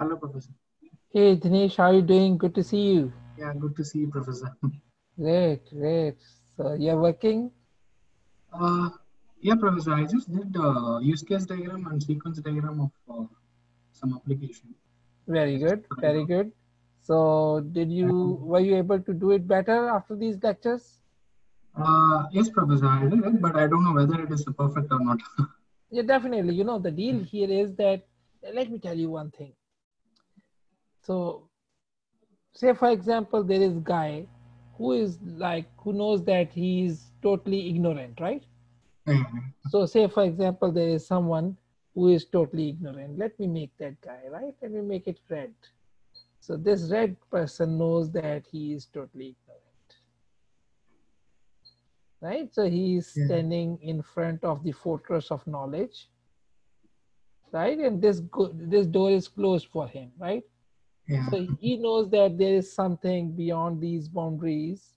Hello, Professor. Hey Dinesh, how are you doing? Good to see you. Yeah, good to see you, Professor. Great, great. So you're working? Uh, yeah, Professor, I just did uh, use case diagram and sequence diagram of uh, some application. Very good, very good. So did you, were you able to do it better after these lectures? Uh, yes, Professor, I did it, but I don't know whether it is perfect or not. yeah, definitely. You know, the deal here is that, let me tell you one thing. So say for example, there is guy who is like, who knows that he is totally ignorant, right? Mm-hmm. So say for example, there is someone who is totally ignorant. Let me make that guy, right? Let me make it red. So this red person knows that he is totally ignorant. Right? So he is yeah. standing in front of the fortress of knowledge. Right? And this, this door is closed for him, right? Yeah. So he knows that there is something beyond these boundaries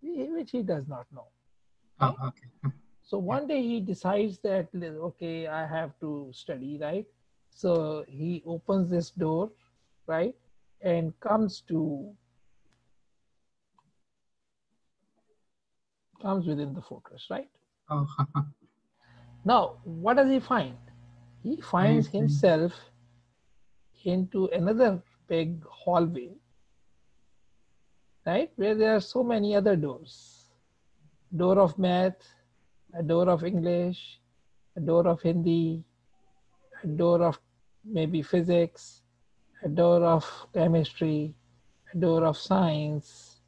which he does not know. Oh, okay. So one day he decides that, okay, I have to study, right? So he opens this door, right? And comes to, comes within the fortress, right? Oh. now, what does he find? He finds himself into another big hallway, right? Where there are so many other doors. Door of math, a door of English, a door of Hindi, a door of maybe physics, a door of chemistry, a door of science,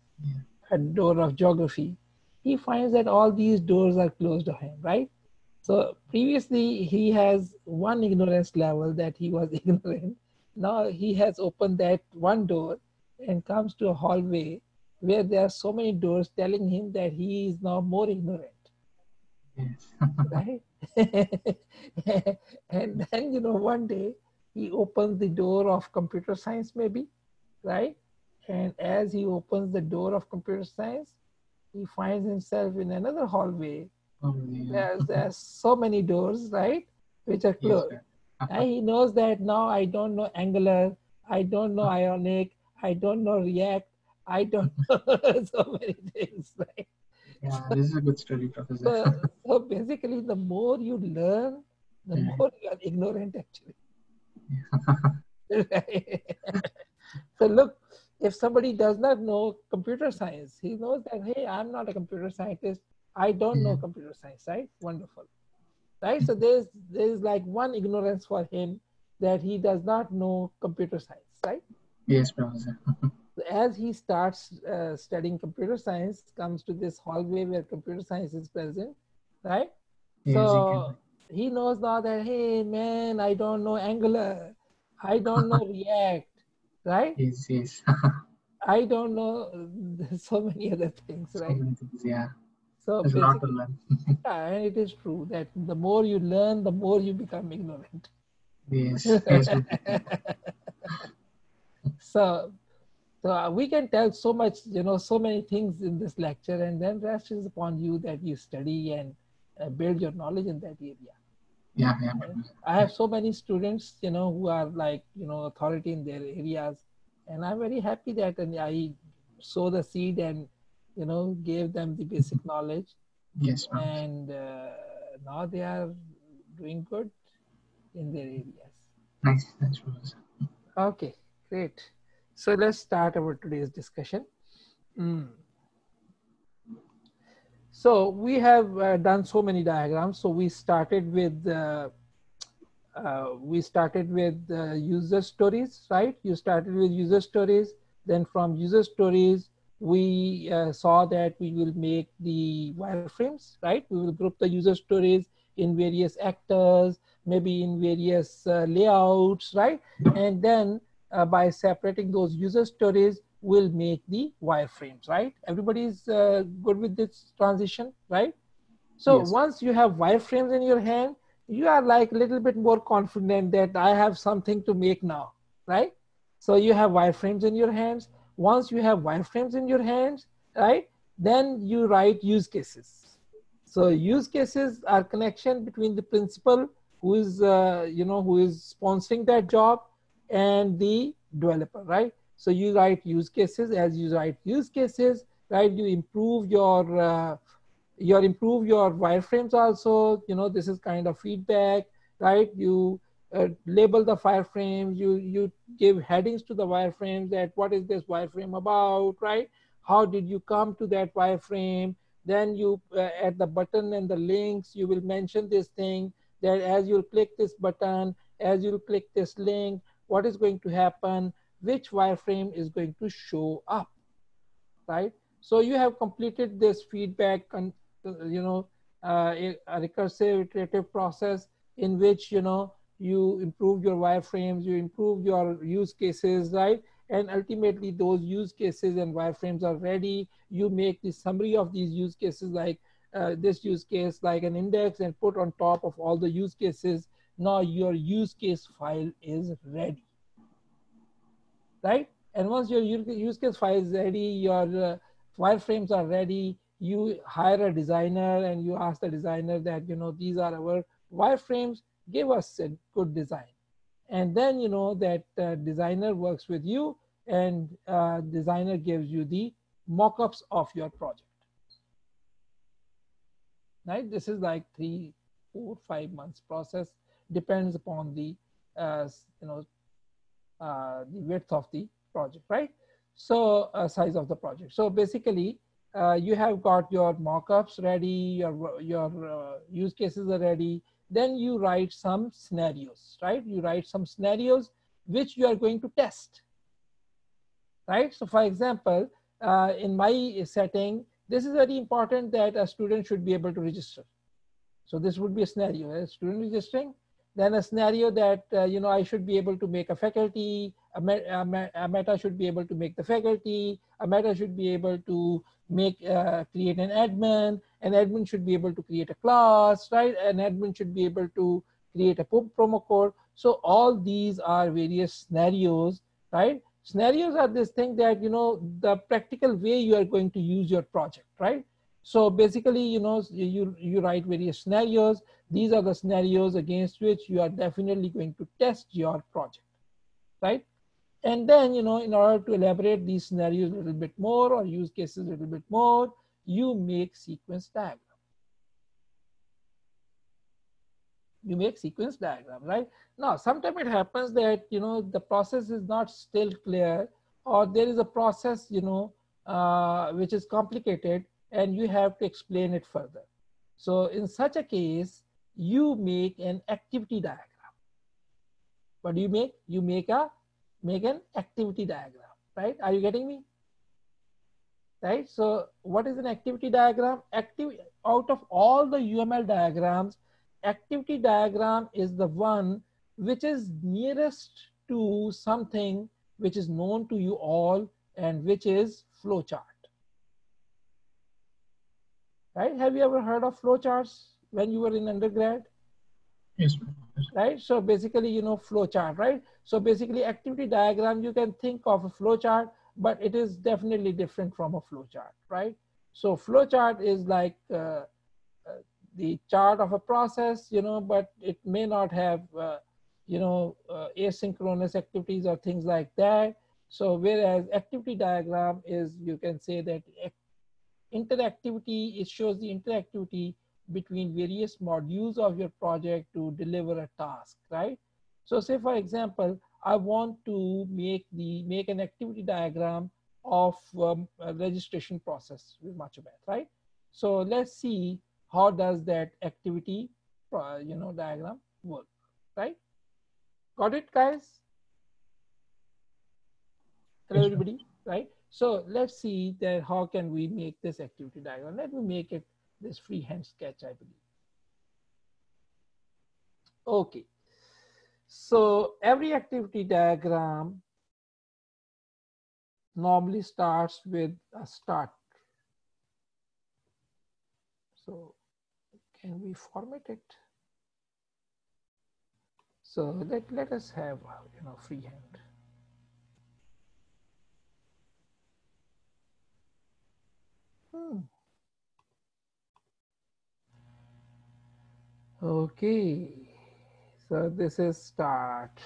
a door of geography. He finds that all these doors are closed to him, right? So previously he has one ignorance level that he was ignorant. Now he has opened that one door and comes to a hallway where there are so many doors telling him that he is now more ignorant Yes. right? and then, you know, one day he opens the door of computer science, maybe, right? And as he opens the door of computer science, he finds himself in another hallway. Oh, yeah. There's, there's so many doors, right? Which are closed. Yes, and he knows that now I don't know Angular, I don't know Ionic, I don't know React, I don't know so many things, right? Yeah, this is a good study, Professor. So, so basically, the more you learn, the yeah. more you are ignorant, actually. so look, if somebody does not know computer science, he knows that, hey, I'm not a computer scientist. I don't yeah. know computer science, right? Wonderful. Right? So there's there's like one ignorance for him that he does not know computer science, right? Yes, Professor as he starts uh, studying computer science, comes to this hallway where computer science is present, right? Yes, so he, he knows now that, hey, man, I don't know Angular. I don't know React, right? Yes, yes. I don't know so many other things, right? So things, yeah. So a lot to learn. yeah, and it is true that the more you learn, the more you become ignorant. Yes. yes so so uh, we can tell so much, you know, so many things in this lecture, and then rest is upon you that you study and uh, build your knowledge in that area. Yeah, yeah. I have so many students, you know, who are like, you know, authority in their areas, and I'm very happy that and I sow the seed and, you know, gave them the basic knowledge. Yes. And uh, now they are doing good in their areas. Nice. That's. Okay, great. So let's start our today's discussion. Mm. So we have uh, done so many diagrams. So we started with uh, uh, we started with user stories, right? You started with user stories. Then from user stories, we uh, saw that we will make the wireframes, right? We will group the user stories in various actors, maybe in various uh, layouts, right? And then uh, by separating those user stories we'll make the wireframes, right? Everybody's uh, good with this transition, right? So yes. once you have wireframes in your hand, you are like a little bit more confident that I have something to make now, right? So you have wireframes in your hands. Once you have wireframes in your hands, right? Then you write use cases. So use cases are connection between the principal who is, uh, you know, who is sponsoring that job and the developer, right? So you write use cases as you write use cases, right? You improve your uh, you improve your wireframes also. You know this is kind of feedback, right? You uh, label the wireframes. You you give headings to the wireframes that what is this wireframe about, right? How did you come to that wireframe? Then you uh, at the button and the links you will mention this thing that as you click this button, as you click this link, what is going to happen? which wireframe is going to show up, right? So you have completed this feedback, and you know, uh, a recursive iterative process in which, you know, you improve your wireframes, you improve your use cases, right? And ultimately those use cases and wireframes are ready. You make the summary of these use cases like uh, this use case like an index and put on top of all the use cases. Now your use case file is ready right? And once your use case file is ready, your uh, wireframes are ready, you hire a designer and you ask the designer that, you know, these are our wireframes, give us a good design. And then, you know, that uh, designer works with you and uh, designer gives you the mock-ups of your project. Right? This is like three, four, five months process, depends upon the, uh, you know, uh, the width of the project, right? So uh, size of the project. So basically, uh, you have got your mockups ready, your, your uh, use cases are ready. Then you write some scenarios, right? You write some scenarios which you are going to test, right? So for example, uh, in my setting, this is very important that a student should be able to register. So this would be a scenario, a student registering, then a scenario that, uh, you know, I should be able to make a faculty, a, meta should be able to make the faculty, a meta should be able to make, uh, create an admin, an admin should be able to create a class, right? An admin should be able to create a promo code. So all these are various scenarios, right? Scenarios are this thing that, you know, the practical way you are going to use your project, right? So basically, you know, you, you write various scenarios. These are the scenarios against which you are definitely going to test your project, right? And then, you know, in order to elaborate these scenarios a little bit more or use cases a little bit more, you make sequence diagram. You make sequence diagram, right? Now, sometimes it happens that, you know, the process is not still clear or there is a process, you know, uh, which is complicated and you have to explain it further. So in such a case, you make an activity diagram. What do you make? You make a make an activity diagram, right? Are you getting me? Right. So what is an activity diagram? Active out of all the UML diagrams, activity diagram is the one which is nearest to something which is known to you all and which is flowchart right? Have you ever heard of flowcharts when you were in undergrad? Yes. Right. So basically, you know, flowchart, right? So basically, activity diagram, you can think of a flowchart, but it is definitely different from a flowchart, right? So flowchart is like uh, uh, the chart of a process, you know, but it may not have, uh, you know, uh, asynchronous activities or things like that. So whereas activity diagram is, you can say that interactivity, it shows the interactivity between various modules of your project to deliver a task, right? So say for example, I want to make the make an activity diagram of um, registration process with MachoMath, right? So let's see how does that activity, uh, you know, diagram work, right? Got it, guys? Hello, everybody, right? So let's see that how can we make this activity diagram. Let me make it this freehand sketch, I believe. Okay. So every activity diagram normally starts with a start. So can we format it? So let, let us have, you know, freehand. Hmm. Okay, so this is start.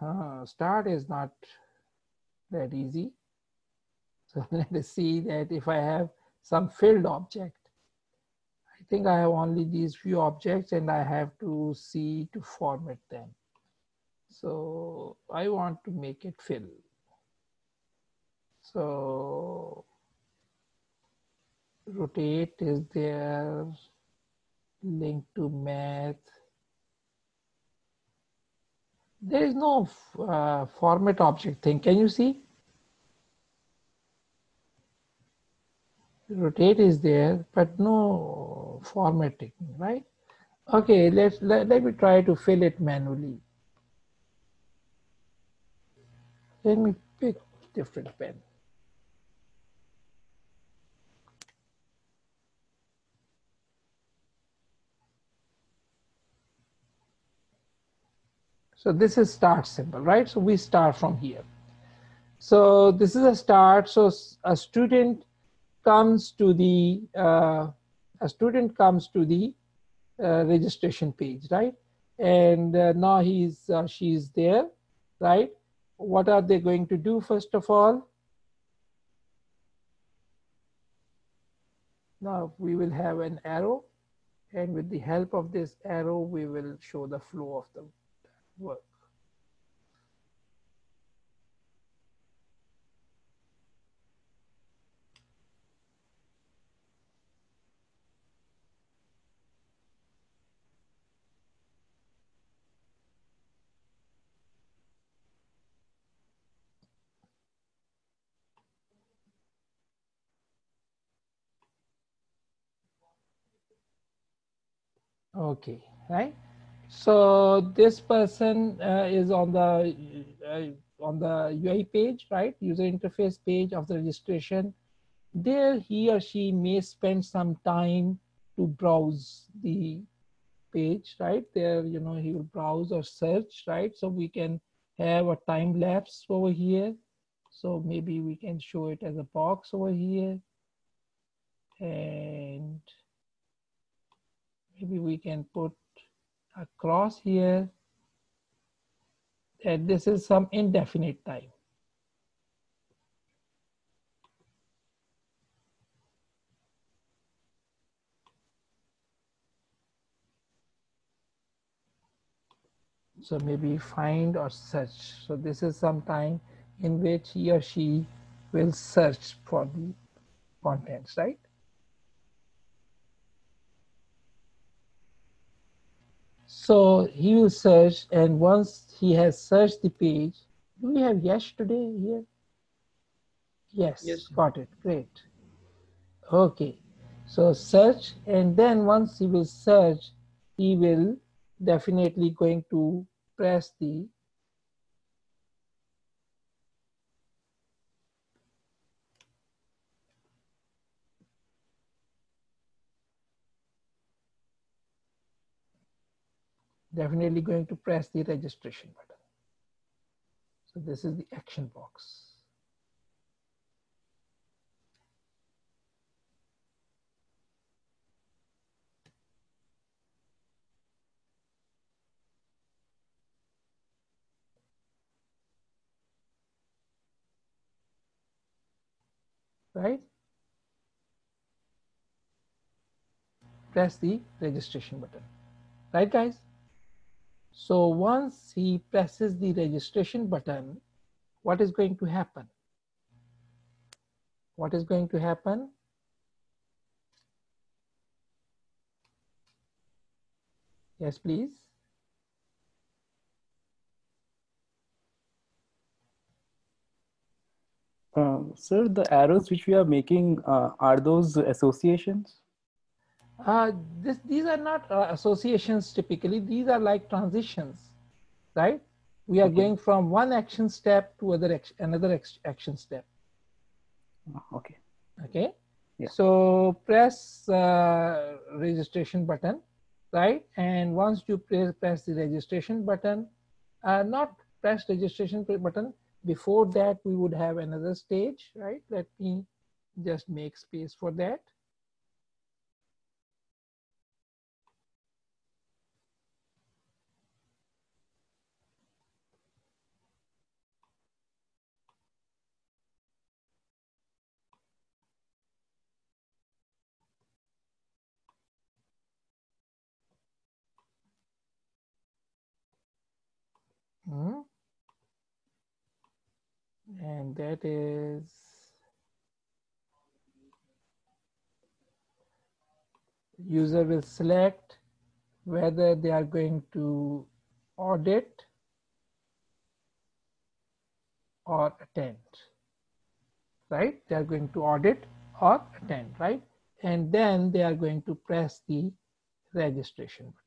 uh, start is not that easy. So let us see that if I have some filled object, I think I have only these few objects and I have to see to format them. So I want to make it fill. So rotate is there, link to math. There is no uh, format object thing. Can you see? Rotate is there, but no formatting, right? Okay, let's let, let me try to fill it manually. Let me pick different pen. So this is start symbol, right? So we start from here. So this is a start. So a student comes to the, uh, a student comes to the uh, registration page, right? And uh, now he's, uh, she's there, right? What are they going to do first of all? Now we will have an arrow and with the help of this arrow, we will show the flow of the work. Okay, right? So this person uh, is on the uh, on the UI page, right? User interface page of the registration. There he or she may spend some time to browse the page, right? There, you know, he will browse or search, right? So we can have a time lapse over here. So maybe we can show it as a box over here. And maybe we can put across here that this is some indefinite time. So maybe find or search. So this is some time in which he or she will search for the contents, right? So he will search and once he has searched the page, do we have yes today here? Yes, yes, got it, great. Okay, so search and then once he will search, he will definitely going to press the definitely going to press the registration button. So this is the action box. Right? Press the registration button. Right, guys? So once he presses the registration button, what is going to happen? What is going to happen? Yes, please. Uh, sir, the arrows which we are making, uh, are those associations? Uh, this, these are not uh, associations typically, these are like transitions, right? We are okay. going from one action step to other another action step. Okay. Okay. Yeah. So press uh, registration button, right? And once you press, press the registration button, uh, not press registration button, before that we would have another stage, right? Let me just make space for that. Hmm? And that is user will select whether they are going to audit or attend, right? They are going to audit or attend, right? And then they are going to press the registration button.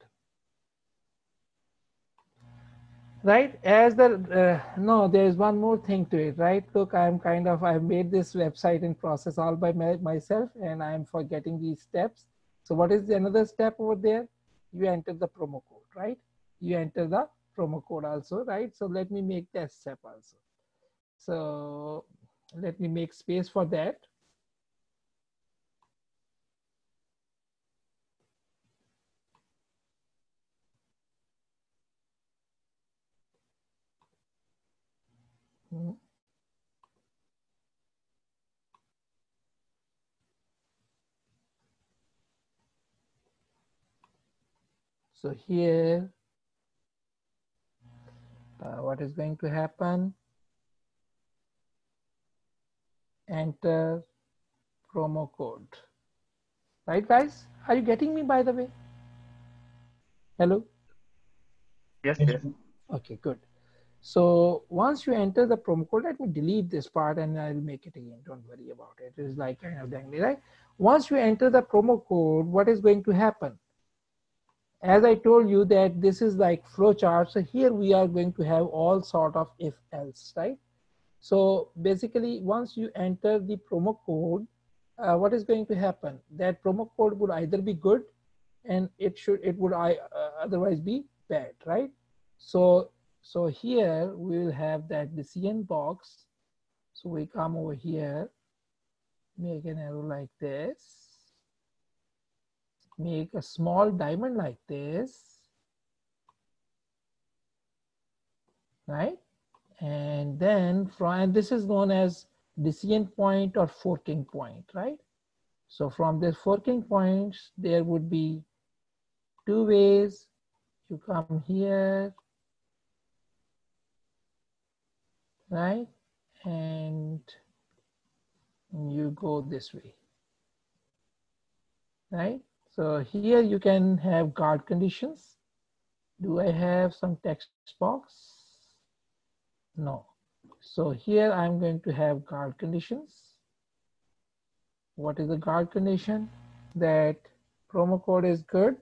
Right, as the, uh, no, there is one more thing to it, right? Look, I'm kind of, I've made this website in process all by my, myself and I'm forgetting these steps. So what is another step over there? You enter the promo code, right? You enter the promo code also, right? So let me make that step also. So let me make space for that. So here, uh, what is going to happen? Enter promo code. Right, guys? Are you getting me, by the way? Hello? Yes, Yes. yes. Okay, good. So once you enter the promo code, let me delete this part and I'll make it again. Don't worry about it. It's like kind of dangly, right? Once you enter the promo code, what is going to happen? As I told you that this is like flowchart. So here we are going to have all sort of if else, right? So basically, once you enter the promo code, uh, what is going to happen? That promo code would either be good and it should, it would I, uh, otherwise be bad, right? So so here we will have that decision box. So we come over here, make an arrow like this, make a small diamond like this, right? And then from, and this is known as decision point or forking point, right? So from the forking points, there would be two ways. You come here, right? And you go this way, right? So here you can have guard conditions. Do I have some text box? No. So here I'm going to have guard conditions. What is the guard condition? That promo code is good.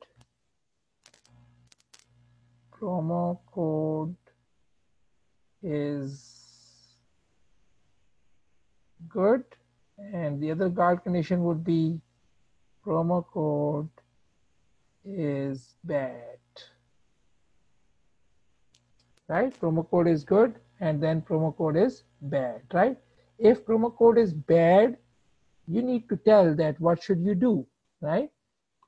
Promo code is good. And the other guard condition would be promo code is bad. Right? Promo code is good and then promo code is bad right? If promo code is bad you need to tell that what should you do right?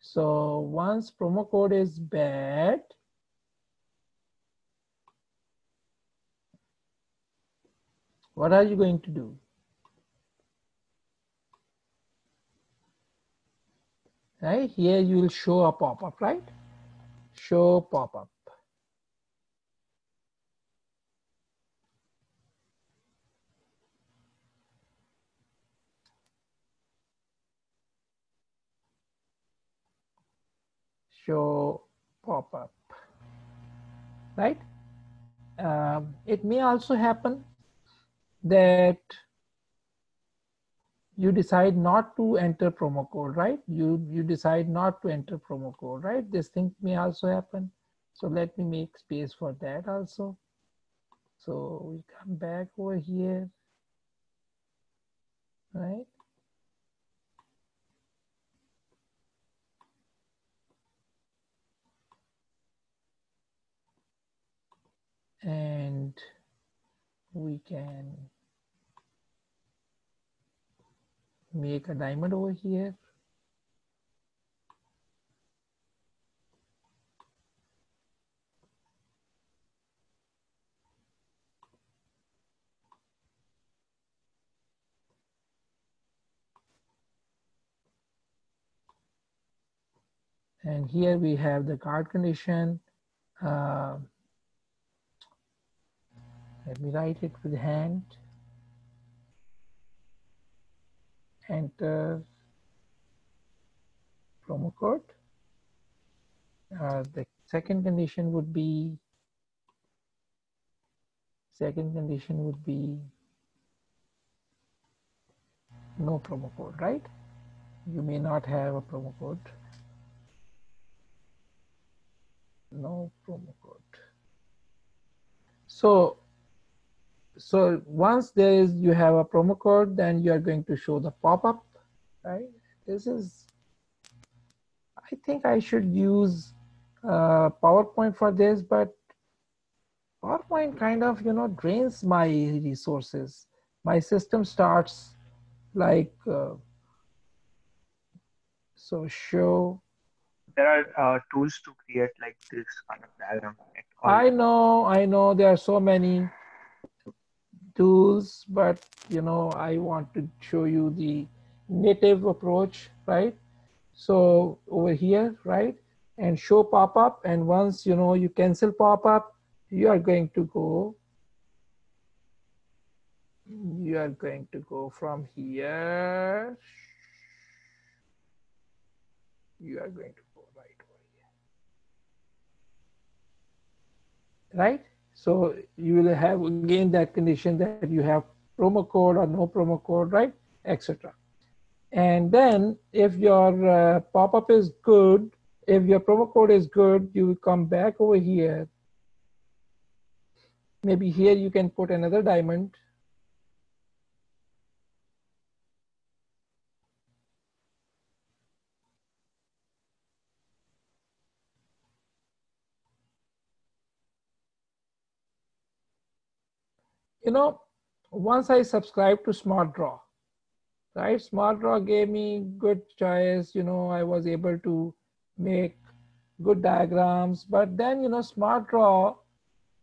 So once promo code is bad what are you going to do right? Here you will show a pop-up right? Show pop-up. Show pop-up right? Um, it may also happen that you decide not to enter promo code, right? You, you decide not to enter promo code, right? This thing may also happen. So let me make space for that also. So we come back over here, right? And we can make a diamond over here. And here we have the guard condition. Uh, Let me write it with hand. Enter promo code. Uh, the second condition would be second condition would be no promo code, right? You may not have a promo code. No promo code. So, so once there is, you have a promo code, then you are going to show the pop-up, right? This is, I think I should use uh, PowerPoint for this, but PowerPoint kind of, you know, drains my resources. My system starts like, uh, so show. There are uh, tools to create like this kind of diagram. I know, I know there are so many tools, but you know, I want to show you the native approach, right? So over here, right? And show pop-up. And once you know you cancel pop-up, you are going to go you are going to go from here you are going to go right over here right so you will have again that condition that you have promo code or no promo code right etc and then if your uh, pop-up is good if your promo code is good you will come back over here. Maybe here you can put another diamond you know once i subscribed to SmartDraw right SmartDraw gave me good choice you know i was able to make good diagrams but then you know SmartDraw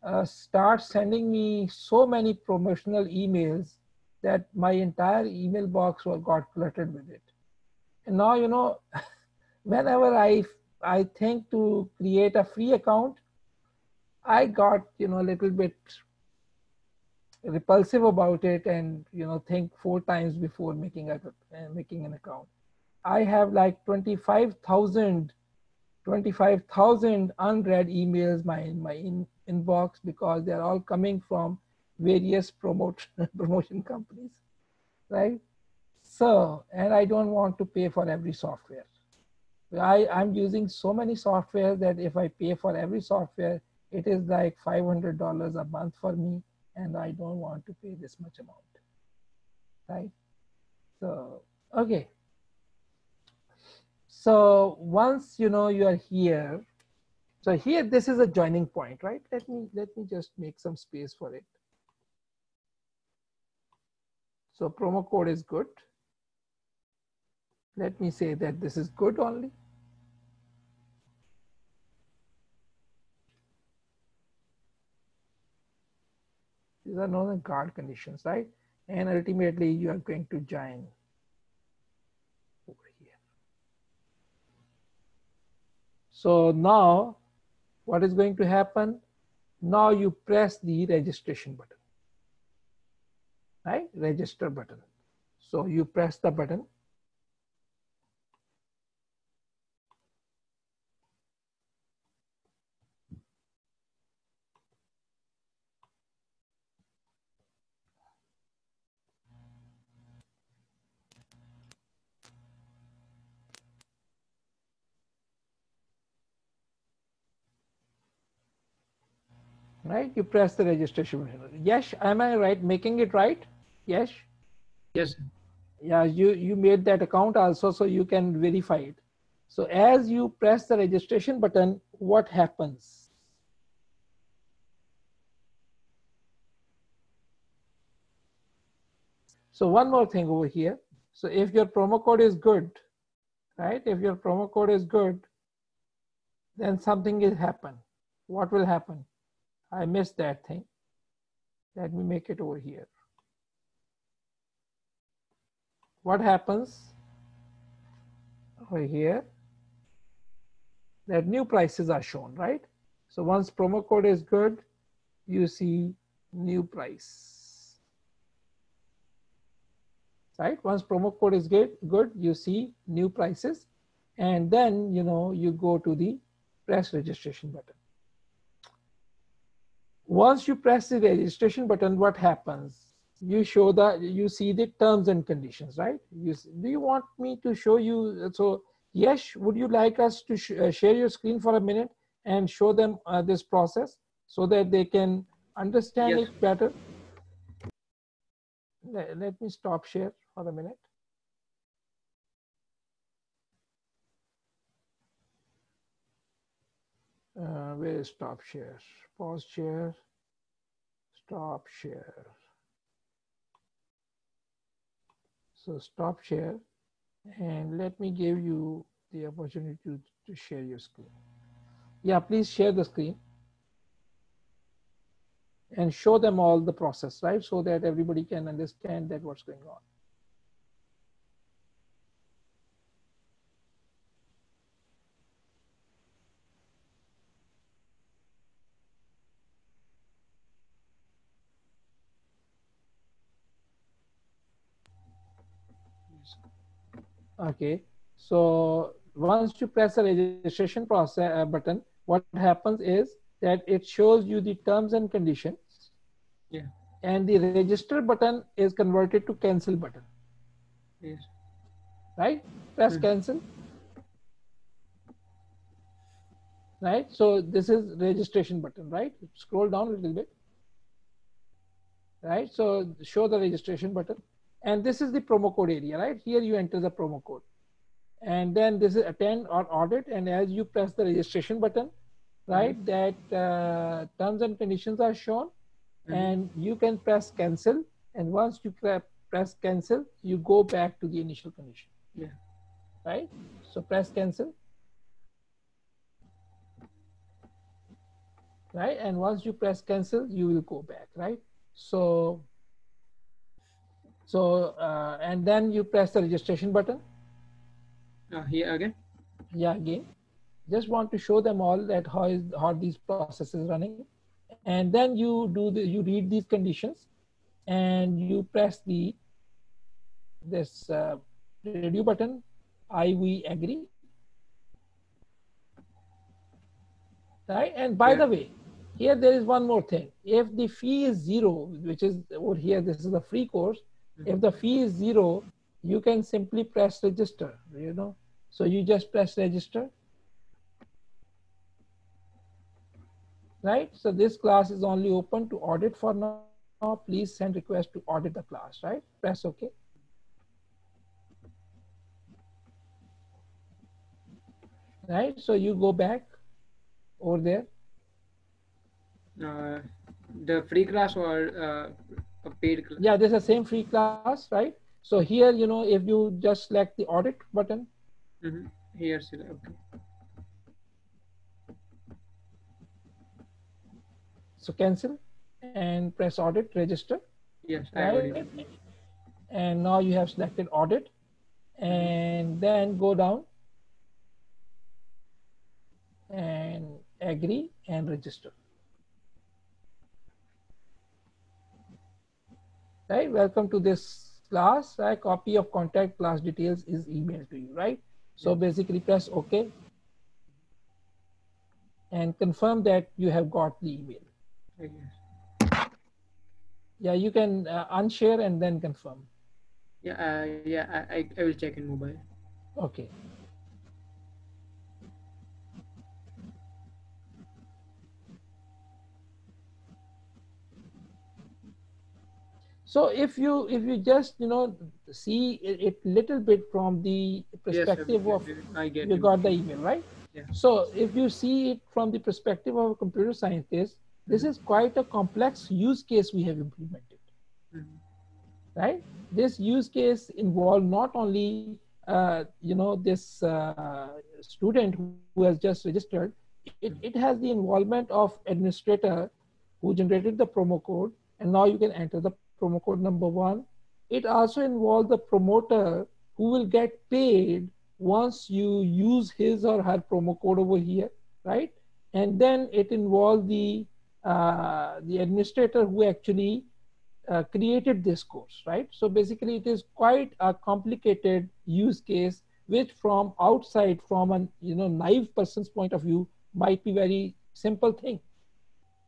uh, start sending me so many promotional emails that my entire email box was got cluttered with it. And now, you know, whenever I, I think to create a free account, I got, you know, a little bit repulsive about it and, you know, think four times before making a, uh, making an account. I have like 25,000 25,000 unread emails my, in my in, inbox because they're all coming from various promote, promotion companies, right? So, and I don't want to pay for every software. I, I'm using so many software that if I pay for every software, it is like $500 a month for me, and I don't want to pay this much amount, right? So, okay. So once you know you are here, so here this is a joining point, right? Let me let me just make some space for it. So promo code is good. Let me say that this is good only. These are known as guard conditions, right? And ultimately you are going to join over here. So now what is going to happen? Now you press the registration button, right? Register button. So you press the button. Right? You press the registration button. Yes, am I right? Making it right? Yes. Yes. Yeah, you you made that account also, so you can verify it. So as you press the registration button, what happens? So one more thing over here. So if your promo code is good, right? If your promo code is good, then something will happen. What will happen? I missed that thing. Let me make it over here. What happens over here? That new prices are shown, right? So once promo code is good, you see new price. Right, once promo code is good, good, you see new prices and then, you know, you go to the press registration button. Once you press the registration button, what happens? You show that you see the terms and conditions, right? You, do you want me to show you? So yes, would you like us to sh uh, share your screen for a minute and show them uh, this process so that they can understand Yes. it better? Let, let me stop share for a minute. Uh, where is stop share? Pause share, stop share. So stop share and let me give you the opportunity to, to share your screen. Yeah, please share the screen and show them all the process, right? So that everybody can understand that what's going on. Okay, so once you press the registration process uh, button, what happens is that it shows you the terms and conditions. Yeah. And the register button is converted to cancel button, Yes. right? Press Mhm. cancel. Right, so this is registration button, right? Scroll down a little bit. Right, so show the registration button. And this is the promo code area, right? Here you enter the promo code. And then this is attend or audit. And as you press the registration button, right, that uh, terms and conditions are shown. Mhm. And you can press cancel. And once you press cancel, you go back to the initial condition. Yeah. Right? So press cancel. Right? And once you press cancel, you will go back, right? So so, uh, and then you press the registration button. Uh, here again. Yeah, again. Just want to show them all that how is how these processes running. And then you do the, you read these conditions and you press the, this uh, review button, I, we agree. Right, and by Yeah. the way, here there is one more thing. If the fee is zero, which is over here, this is a free course. If the fee is zero, you can simply press register, you know. So you just press register. Right, so this class is only open to audit for now. Now, Please send request to audit the class, right? Press OK. Right, so you go back over there. Uh, the free class or uh, a paid class? Yeah, this is the same free class, right? So here, you know, if you just select the audit button, Mhm. Here, select- okay. so cancel and press audit, register, Yes, I already. And now you have selected audit and then go down and agree and register. Right, welcome to this class, right? Copy of contact class details is emailed to you, right? So basically press OK and confirm that you have got the email. Guess. Yeah, you can uh, unshare and then confirm. Yeah, uh, yeah, I, I, I will check in mobile. Okay. So if you if you just you know see it, it little bit from the perspective yes, of I get you got the email right? Yeah. so if you see it from the perspective of a computer scientist this is quite a complex use case we have implemented. Mhm. right? This use case involved not only uh, you know this uh, student who has just registered it, it has the involvement of administrator who generated the promo code and now you can enter the promo code number one it also involves the promoter who will get paid once you use his or her promo code over here right and then it involves the uh, the administrator who actually uh, created this course, right? So basically it is quite a complicated use case, which from outside, from a you know naive person's point of view, might be very simple thing.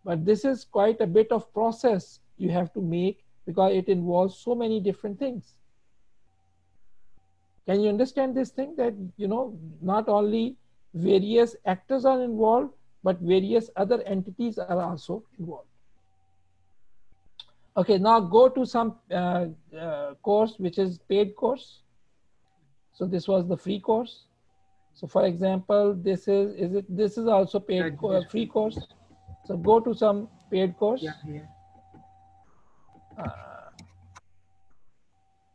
But this is quite a bit of process you have to make because it involves so many different things. Can you understand this thing that, you know, not only various actors are involved, but various other entities are also involved. Okay, now go to some uh, uh, course which is paid course. So this was the free course. So for example, this is is it this is also paid Yeah, co- free course. So go to some paid course. Yeah, yeah. Uh,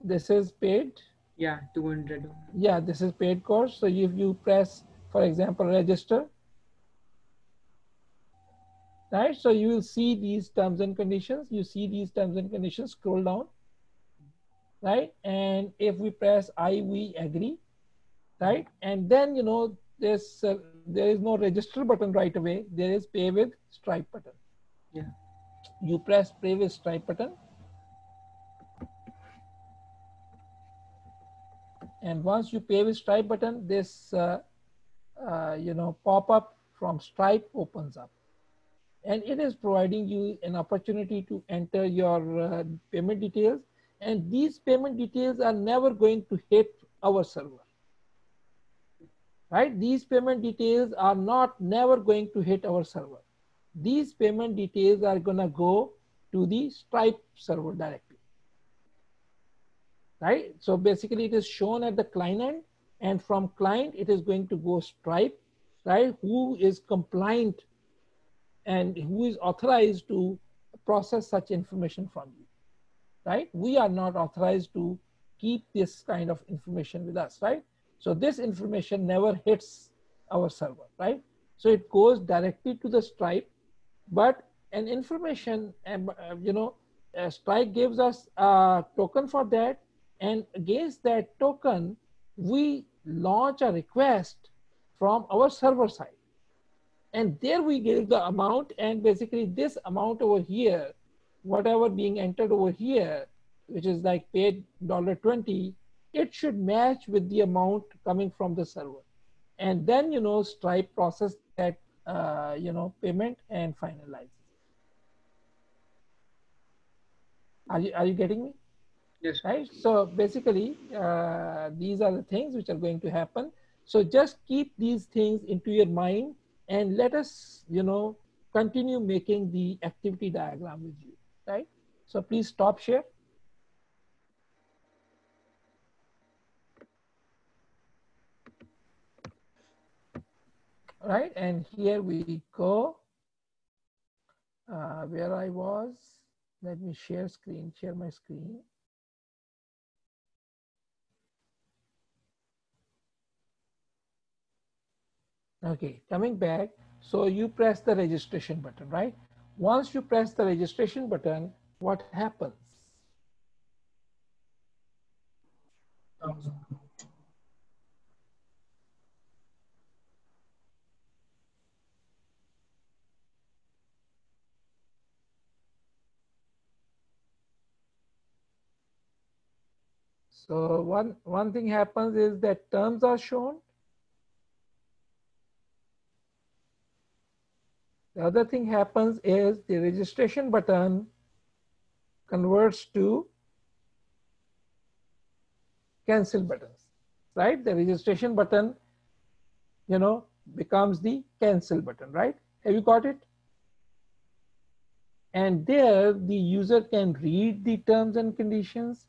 this is paid. Yeah, 200. Yeah, this is paid course. So if you press, for example, register, right? So you will see these terms and conditions. You see these terms and conditions, scroll down, right? And if we press I, we agree, right? And then, you know, there's, uh, there is no register button right away. There is pay with Stripe button. Yeah. You press pay with Stripe button. And once you pay with Stripe button, this, uh, uh, you know, pop-up from Stripe opens up. And it is providing you an opportunity to enter your uh, payment details. And these payment details are never going to hit our server. Right? These payment details are not never going to hit our server. These payment details are gonna go to the Stripe server directly right? So basically it is shown at the client and from client it is going to go Stripe, right? Who is compliant and who is authorized to process such information from you, right? We are not authorized to keep this kind of information with us, right? So this information never hits our server, right? So it goes directly to the Stripe, but an information, um, uh, you know, Stripe gives us a token for that, and against that token, we launch a request from our server side. And there we give the amount, and basically this amount over here, whatever being entered over here, which is like paid $20, it should match with the amount coming from the server. And then, you know, Stripe process that, uh, you know, payment and finalize. Are you, are you getting me? Yes. right? So basically uh, these are the things which are going to happen. So just keep these things into your mind and let us you know continue making the activity diagram with you. Right? So please stop share. Right? And here we go. Uh, where i was let me share screen share my screen Okay, coming back. So you press the registration button, right? Once you press the registration button, what happens? So one, one thing happens is that terms are shown. The other thing happens is the registration button converts to cancel buttons, right? The registration button, you know, becomes the cancel button, right? Have you got it? And there the user can read the terms and conditions.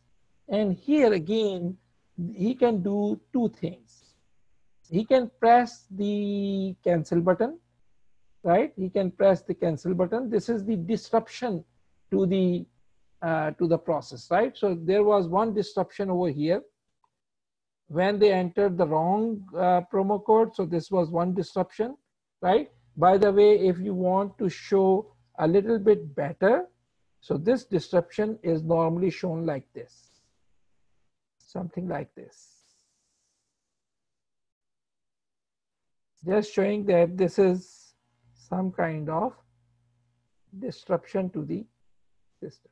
And here again, he can do two things. He can press the cancel button right? He can press the cancel button. This is the disruption to the uh, to the process, right? So there was one disruption over here when they entered the wrong uh, promo code. So this was one disruption, right? By the way, if you want to show a little bit better, so this disruption is normally shown like this, something like this. Just showing that this is some kind of disruption to the system.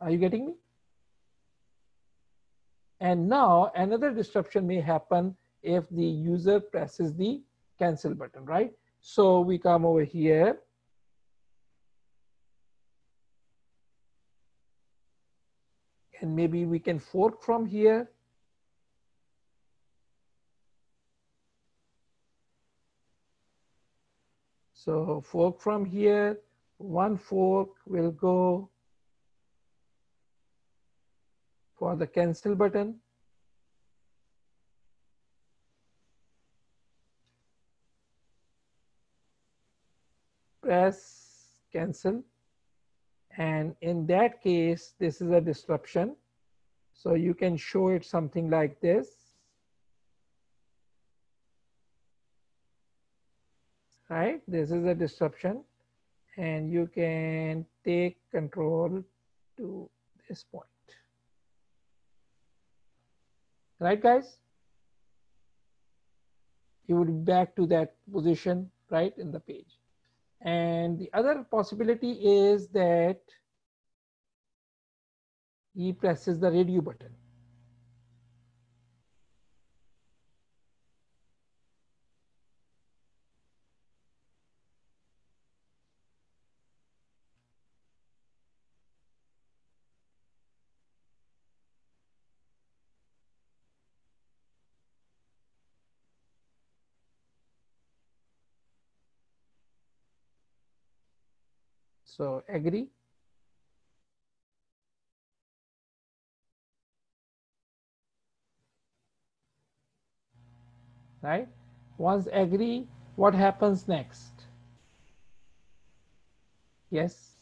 Are you getting me? And now another disruption may happen if the user presses the cancel button, right? So we come over here. And maybe we can fork from here. So fork from here, one fork will go for the cancel button. Press cancel. And in that case, this is a disruption. So you can show it something like this. Right, this is a disruption and you can take control to this point. Right, guys? You would be back to that position right in the page. And the other possibility is that he presses the radio button. So agree. Right? Once agree, what happens next? Yes.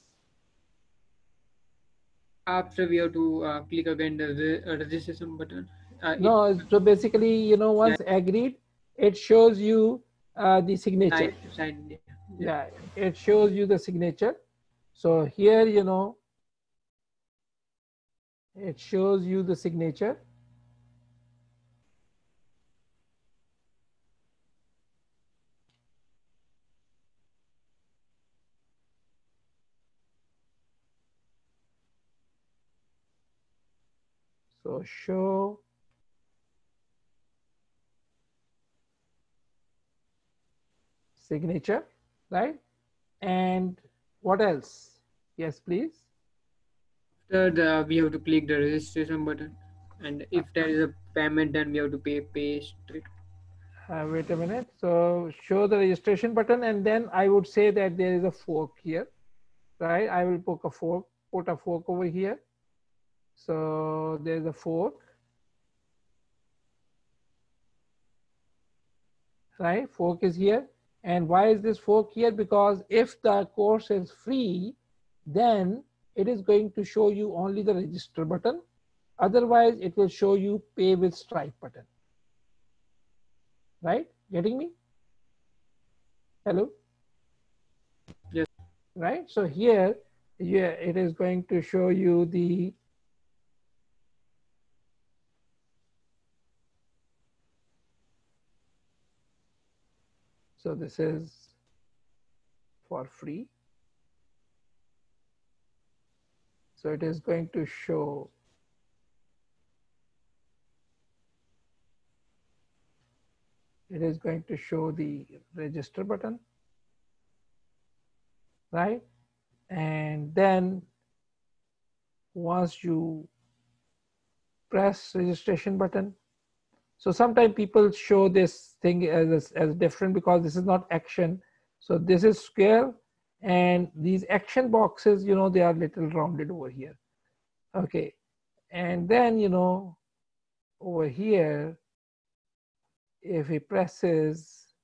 After we have to uh, click again the re- uh, registration button. Uh, No, so basically, you know, once agreed, it shows you uh, the signature. Sign, sign, yeah. yeah it shows you the signature so here you know it shows you the signature. So show. Signature right? And what else yes please. After the, we have to click the registration button, and if there is a payment, then we have to pay pay straight. uh, wait a minute. So show the registration button and then i would say that there is a fork here right? I will put a fork put a fork over here. So there's a fork right? Fork is here. And why is this fork here? Because if the course is free then it is going to show you only the register button. Otherwise it will show you pay with stripe button. Right? Getting me? Hello? Yes. right? So here yeah it is going to show you the so this is for free so it is going to show. It is going to show the register button right? And then once you press registration button so sometimes people show this thing as, as different because this is not action. So this is square and these action boxes you know they are little rounded over here. Okay. And then you know over here if he presses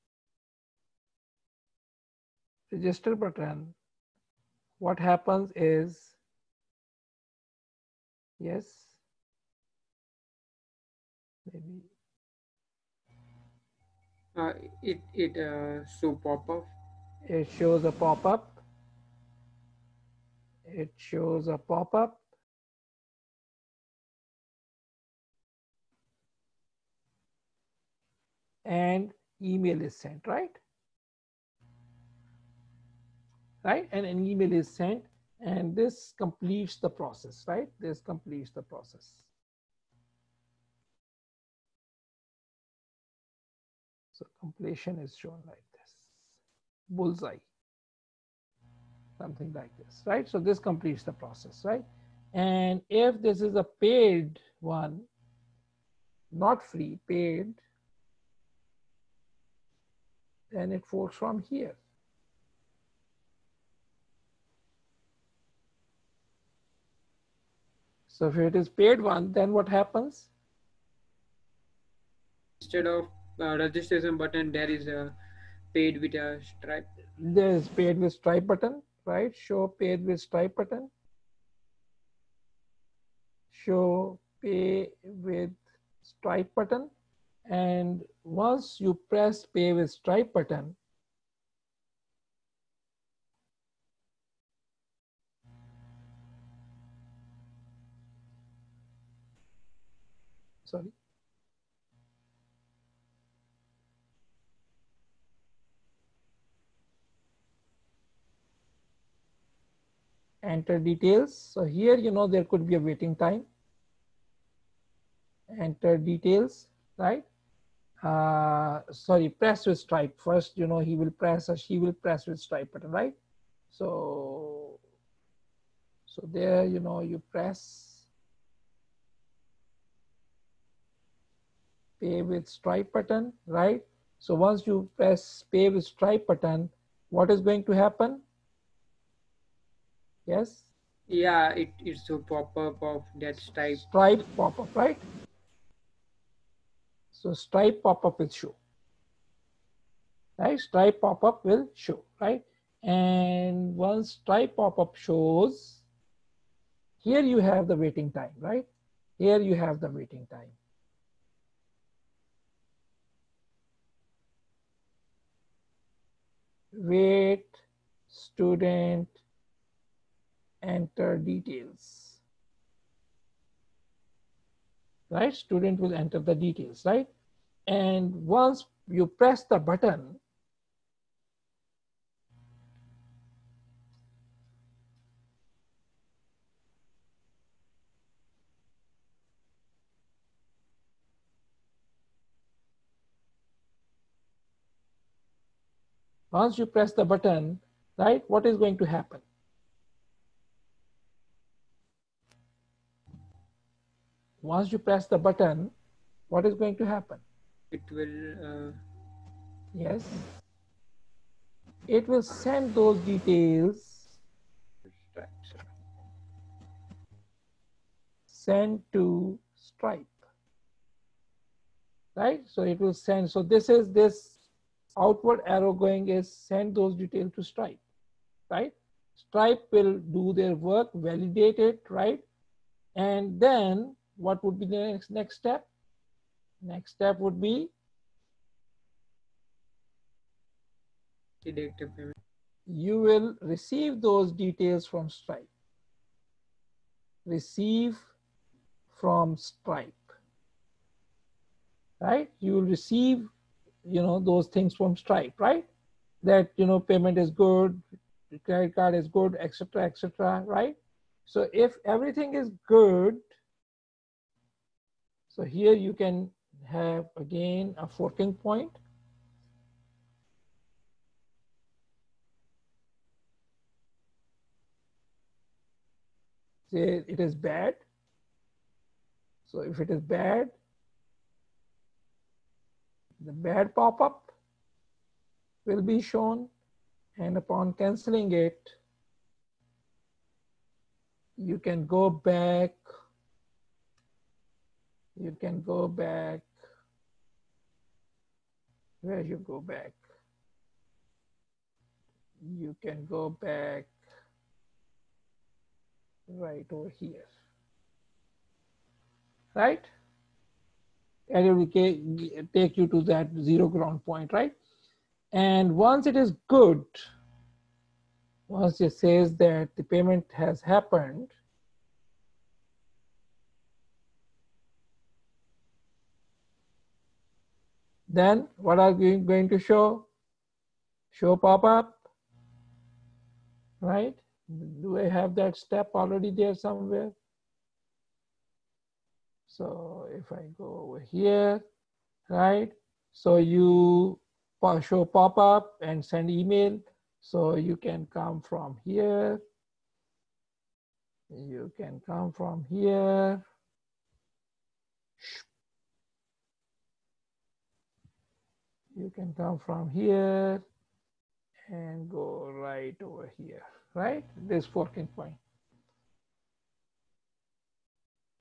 register button what happens is yes maybe. Uh, it it uh, show pop up. It shows a pop-up it shows a pop-up and email is sent right right? And an email is sent and this completes the process, right? This completes the process. So completion is shown this, bullseye, something like this, right? So this completes the process, right? And if this is a paid one, not free, paid, then it falls from here. So if it is paid one, then what happens? Instead of uh, registration button, there is a paid with a stripe. There is paid with stripe button, right? Show paid with stripe button. Show pay with stripe button. And once you press pay with stripe button, sorry. Enter details. So here, you know, there could be a waiting time. Enter details, right? Uh, sorry, press with stripe. First, you know, he will press or she will press with stripe button, right? So, so there, you know, you press pay with stripe button, right? So once you press pay with stripe button, what is going to happen? Yes, Yeah, it it's a pop up of that stripe. stripe pop-up, right? So stripe pop-up will show. Right? Stripe pop-up will show, right? And once stripe pop-up shows, here you have the waiting time, right? Here you have the waiting time. Wait, student, enter details. Right? Student will enter the details, right? And once you press the button, once you press the button, right, what is going to happen? Once you press the button, what is going to happen? It will. Uh, Yes. It will send those details, send to Stripe. Right? So it will send. So this is this outward arrow going is send those details to Stripe. Right? Stripe will do their work, validate it, right? And then what would be the next, next step? Next step would be Deduct the payment. you will receive those details from Stripe. Receive from Stripe. Right? You will receive, you know, those things from Stripe, right? That, you know, payment is good, credit card is good, etc., etc., right? So if everything is good, so here you can have again a forking point. say it is bad. So if it is bad, the bad pop-up will be shown and upon canceling it, you can go back, you can go back, where you go back? You can go back right over here. Right? It will take you to that zero ground point, right? And once it is good, once it says that the payment has happened, then what are we going to show? Show pop-up, right? Do I have that step already there somewhere? So if I go over here, right? So you show pop-up and send email. So you can come from here. You can come from here. You can come from here and go right over here, right? This forking point.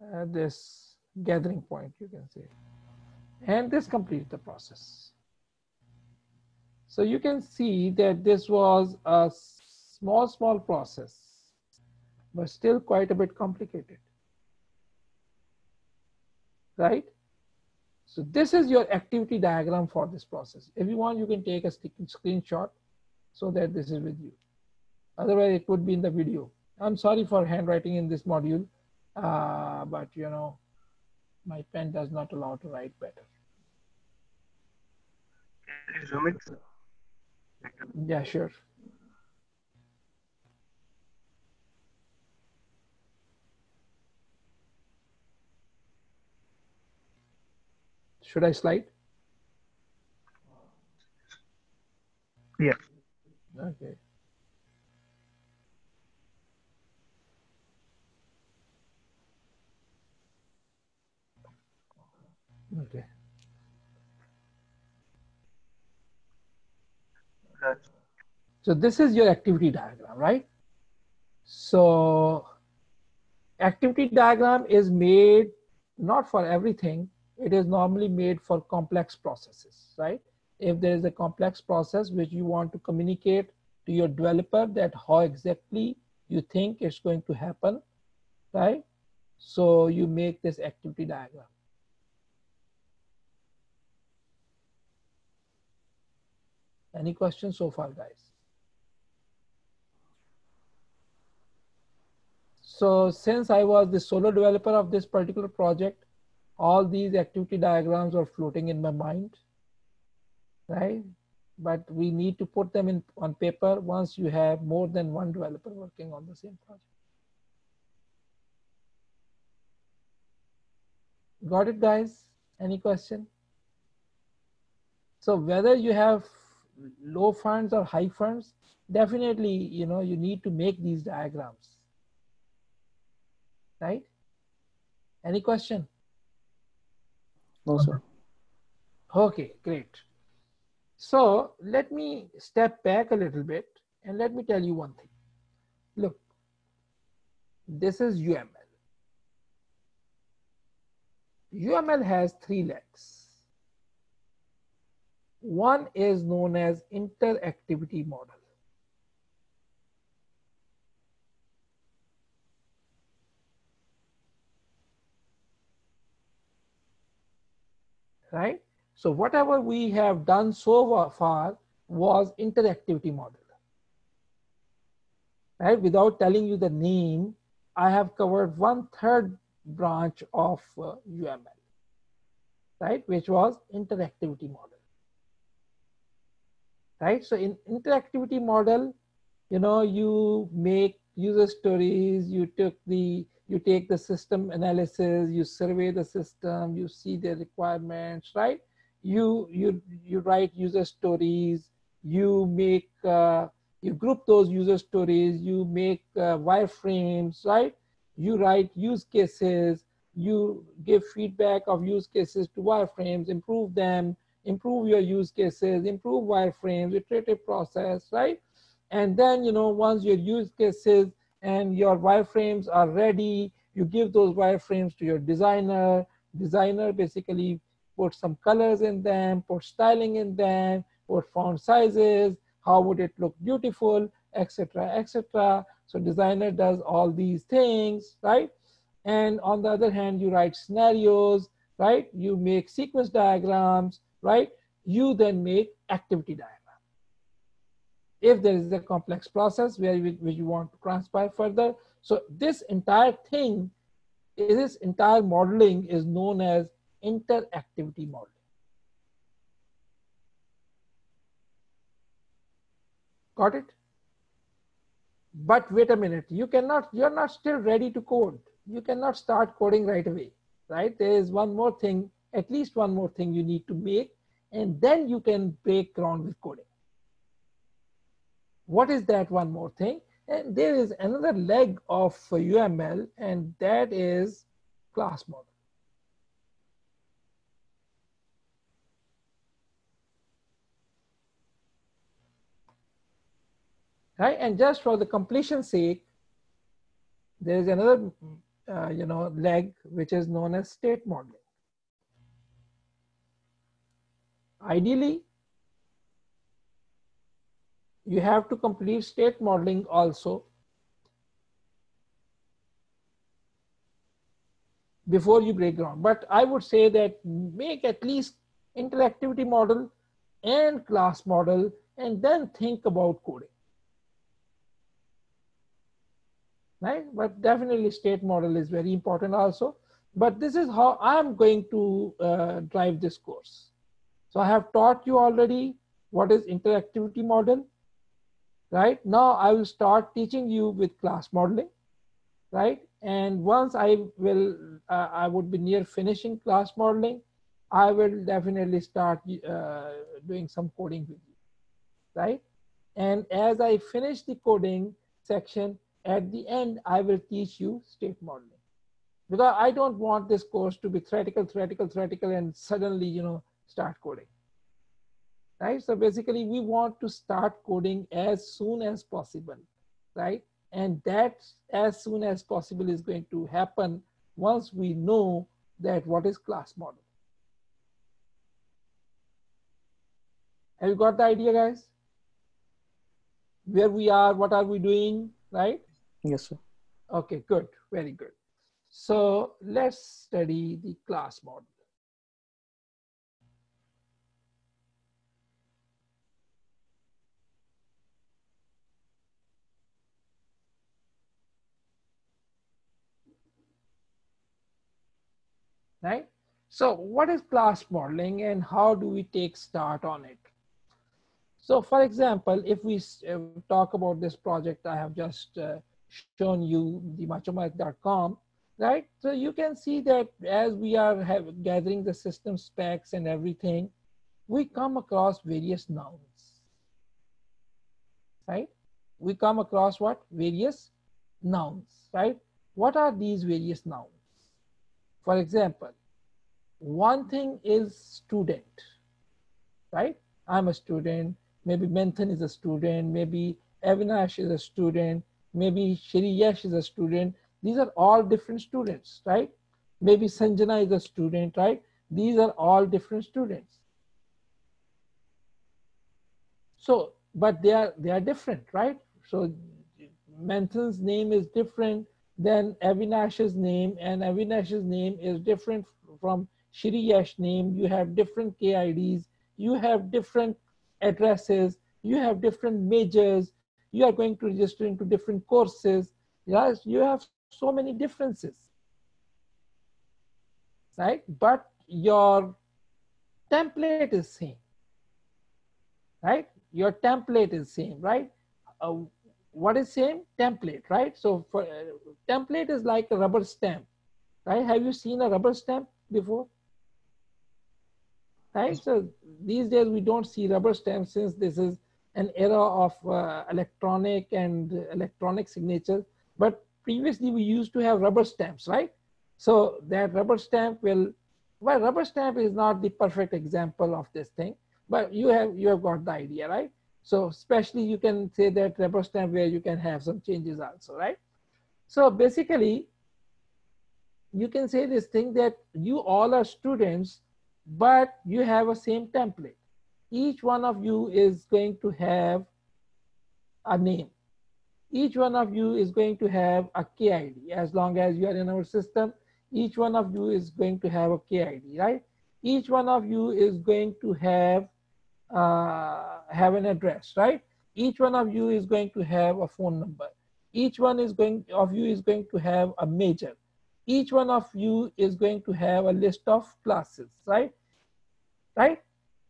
Uh, this gathering point, you can say. And this completes the process. So you can see that this was a small, small process, but still quite a bit complicated. Right? So this is your activity diagram for this process. If you want, you can take a screenshot so that this is with you. Otherwise, it would be in the video. I'm sorry for handwriting in this module, uh, but you know, my pen does not allow to write better. Can you zoom it? Yeah, sure. Should I slide? Yeah. Okay. Okay. So this is your activity diagram, right? So activity diagram is made not for everything. It is normally made for complex processes, right? If there is a complex process which you want to communicate to your developer that how exactly you think it's going to happen, right? So you make this activity diagram. Any questions so far, guys? So since I was the solo developer of this particular project, all these activity diagrams are floating in my mind, right? But we need to put them in on paper once you have more than one developer working on the same project. Got it, guys? Any question? So whether you have low funds or high funds, definitely, you know, you need to make these diagrams right? Any question? No, sir. Okay, great. So let me step back a little bit and let me tell you one thing. Look, this is UML. UML has three legs. One is known as interactivity model. Right? So whatever we have done so far was interactivity model. Right? Without telling you the name, I have covered one third branch of uh, UML, right? Which was interactivity model. Right? So in interactivity model, you know, you make user stories, you took the you take the system analysis, you survey the system, you see the requirements, right? You you you write user stories, you make uh, you group those user stories, you make uh, wireframes, right? You write use cases, you give feedback of use cases to wireframes, improve them, improve your use cases, improve wireframes, iterative process, right? And then you know once your use cases and your wireframes are ready. You give those wireframes to your designer. Designer basically put some colors in them, put styling in them, put font sizes, how would it look beautiful, etc., etc. So designer does all these things, right? And on the other hand, you write scenarios, right? You make sequence diagrams, right? You then make activity diagrams if there is a complex process where you want to transpire further. So this entire thing, this entire modeling is known as interactivity modeling. Got it? but wait a minute, you cannot, you're not still ready to code. You cannot start coding right away, right? There is one more thing, at least one more thing you need to make, and then you can break ground with coding. What is that one more thing? And there is another leg of UML, and that is class model. Right, and just for the completion sake, there is another, uh, you know, leg which is known as state modeling. Ideally, you have to complete state modeling also before you break ground. But I would say that make at least interactivity model and class model and then think about coding. Right? But definitely state model is very important also. But this is how I'm going to uh, drive this course. So I have taught you already what is interactivity model right? Now I will start teaching you with class modeling, right? And once I will, uh, I would be near finishing class modeling, I will definitely start uh, doing some coding with you, right? And as I finish the coding section, at the end, I will teach you state modeling. Because I don't want this course to be theoretical, theoretical, theoretical, and suddenly, you know, start coding right? So basically we want to start coding as soon as possible, right? And that as soon as possible is going to happen once we know that what is class model. Have you got the idea guys? Where we are, what are we doing, right? Yes, sir. Okay, good, very good. So let's study the class model. Right? So what is class modeling and how do we take start on it? So for example, if we uh, talk about this project I have just uh, shown you, the machomath.com, right? So you can see that as we are have, gathering the system specs and everything, we come across various nouns, right? We come across what? Various nouns, right? What are these various nouns? For example, one thing is student, right? I'm a student, maybe Menthan is a student, maybe Avinash is a student, maybe Shri Yash is a student. These are all different students, right? Maybe Sanjana is a student, right? These are all different students. So, but they are they are different, right? So Menthan's name is different than Avinash's name, and Avinash's name is different from Shiriyash name. You have different KIDs. You have different addresses. You have different majors. You are going to register into different courses. Yes, you have so many differences, right? But your template is same, right? Your template is same, right? Uh, what is same? Template right? So for uh, template is like a rubber stamp right? Have you seen a rubber stamp before? Right? So these days we don't see rubber stamps since this is an era of uh, electronic and electronic signature. But previously we used to have rubber stamps right? So that rubber stamp will well rubber stamp is not the perfect example of this thing but you have you have got the idea right so especially you can say that rubber stamp where you can have some changes also, right? So basically, you can say this thing that you all are students, but you have a same template. Each one of you is going to have a name. Each one of you is going to have a KID. As long as you are in our system, each one of you is going to have a KID, right? Each one of you is going to have uh, have an address, right? Each one of you is going to have a phone number. Each one is going of you is going to have a major. Each one of you is going to have a list of classes, right? Right?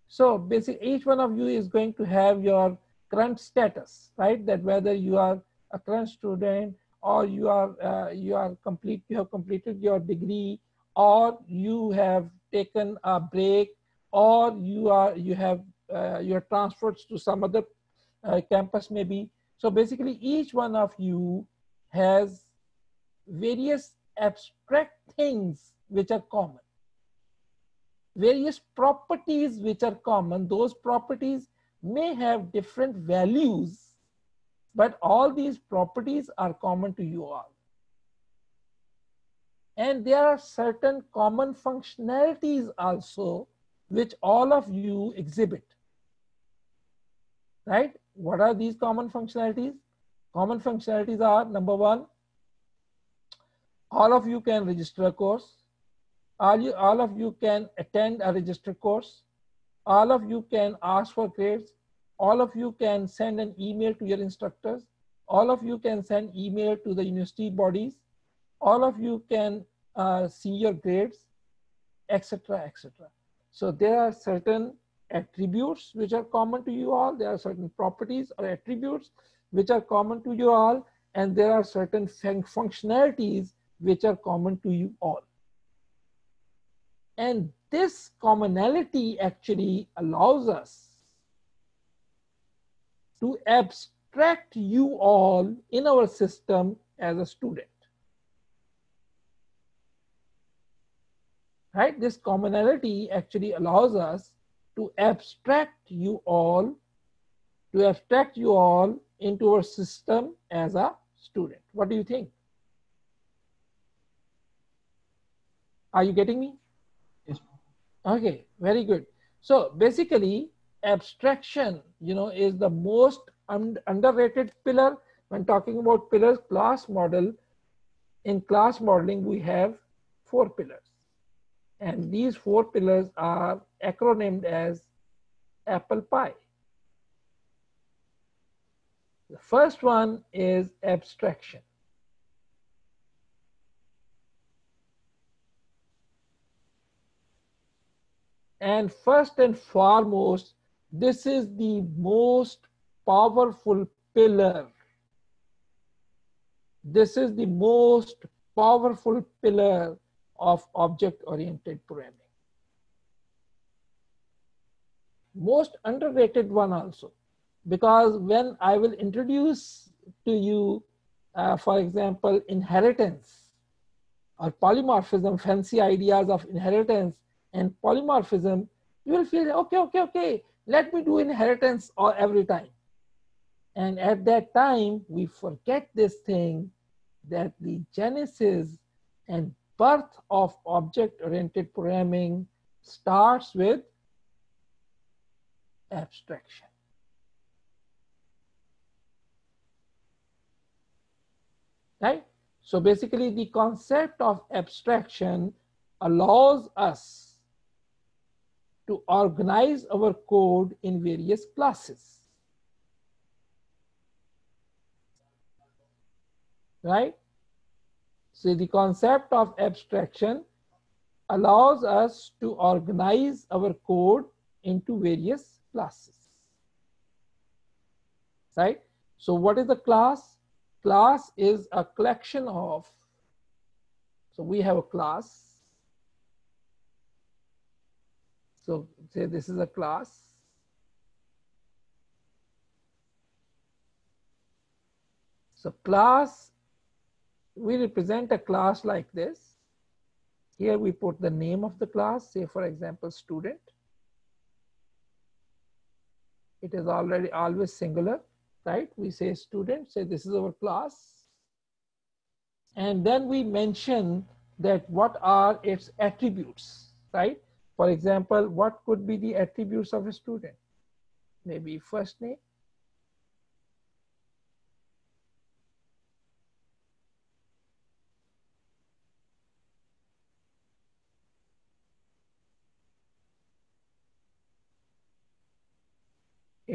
So basically each one of you is going to have your current status, right? That whether you are a current student, or you are uh, you are complete you have completed your degree, or you have taken a break, or you are you have uh, you are transferred to some other uh, campus maybe. So basically, each one of you has various abstract things which are common various properties which are common, those properties may have different values, but all these properties are common to you all. And there are certain common functionalities also which all of you exhibit. Right? What are these common functionalities? Common functionalities are number one, all of you can register a course all, you, all of you can attend a registered course. All of you can ask for grades. All of you can send an email to your instructors. All of you can send email to the university bodies. All of you can uh, see your grades, etc., etc. So there are certain attributes which are common to you all. There are certain properties or attributes which are common to you all. And there are certain fun functionalities which are common to you all. And this commonality actually allows us to abstract you all in our system as a student. Right? This commonality actually allows us to abstract you all, to abstract you all into our system as a student. What do you think? Are you getting me? Yes. Okay, very good. So basically abstraction, you know, is the most un underrated pillar when talking about pillars class model. In class modeling, we have four pillars. And these four pillars are acronymed as apple pie. The first one is abstraction. And first and foremost, this is the most powerful pillar. This is the most powerful pillar of object-oriented programming. Most underrated one also, because when I will introduce to you, uh, for example, inheritance or polymorphism, fancy ideas of inheritance, and polymorphism, you will feel, okay, okay, okay, let me do inheritance all, every time. And at that time, we forget this thing that the genesis and birth of object-oriented programming starts with abstraction. Right? So basically the concept of abstraction allows us to organize our code in various classes. Right? So the concept of abstraction allows us to organize our code into various classes. Right? So what is a class? Class is a collection of, so we have a class So say this is a class. So class, we represent a class like this. Here we put the name of the class, say for example, student. It is already always singular, right? We say student, say this is our class. And then we mention that what are its attributes, right? For example, what could be the attributes of a student? Maybe first name.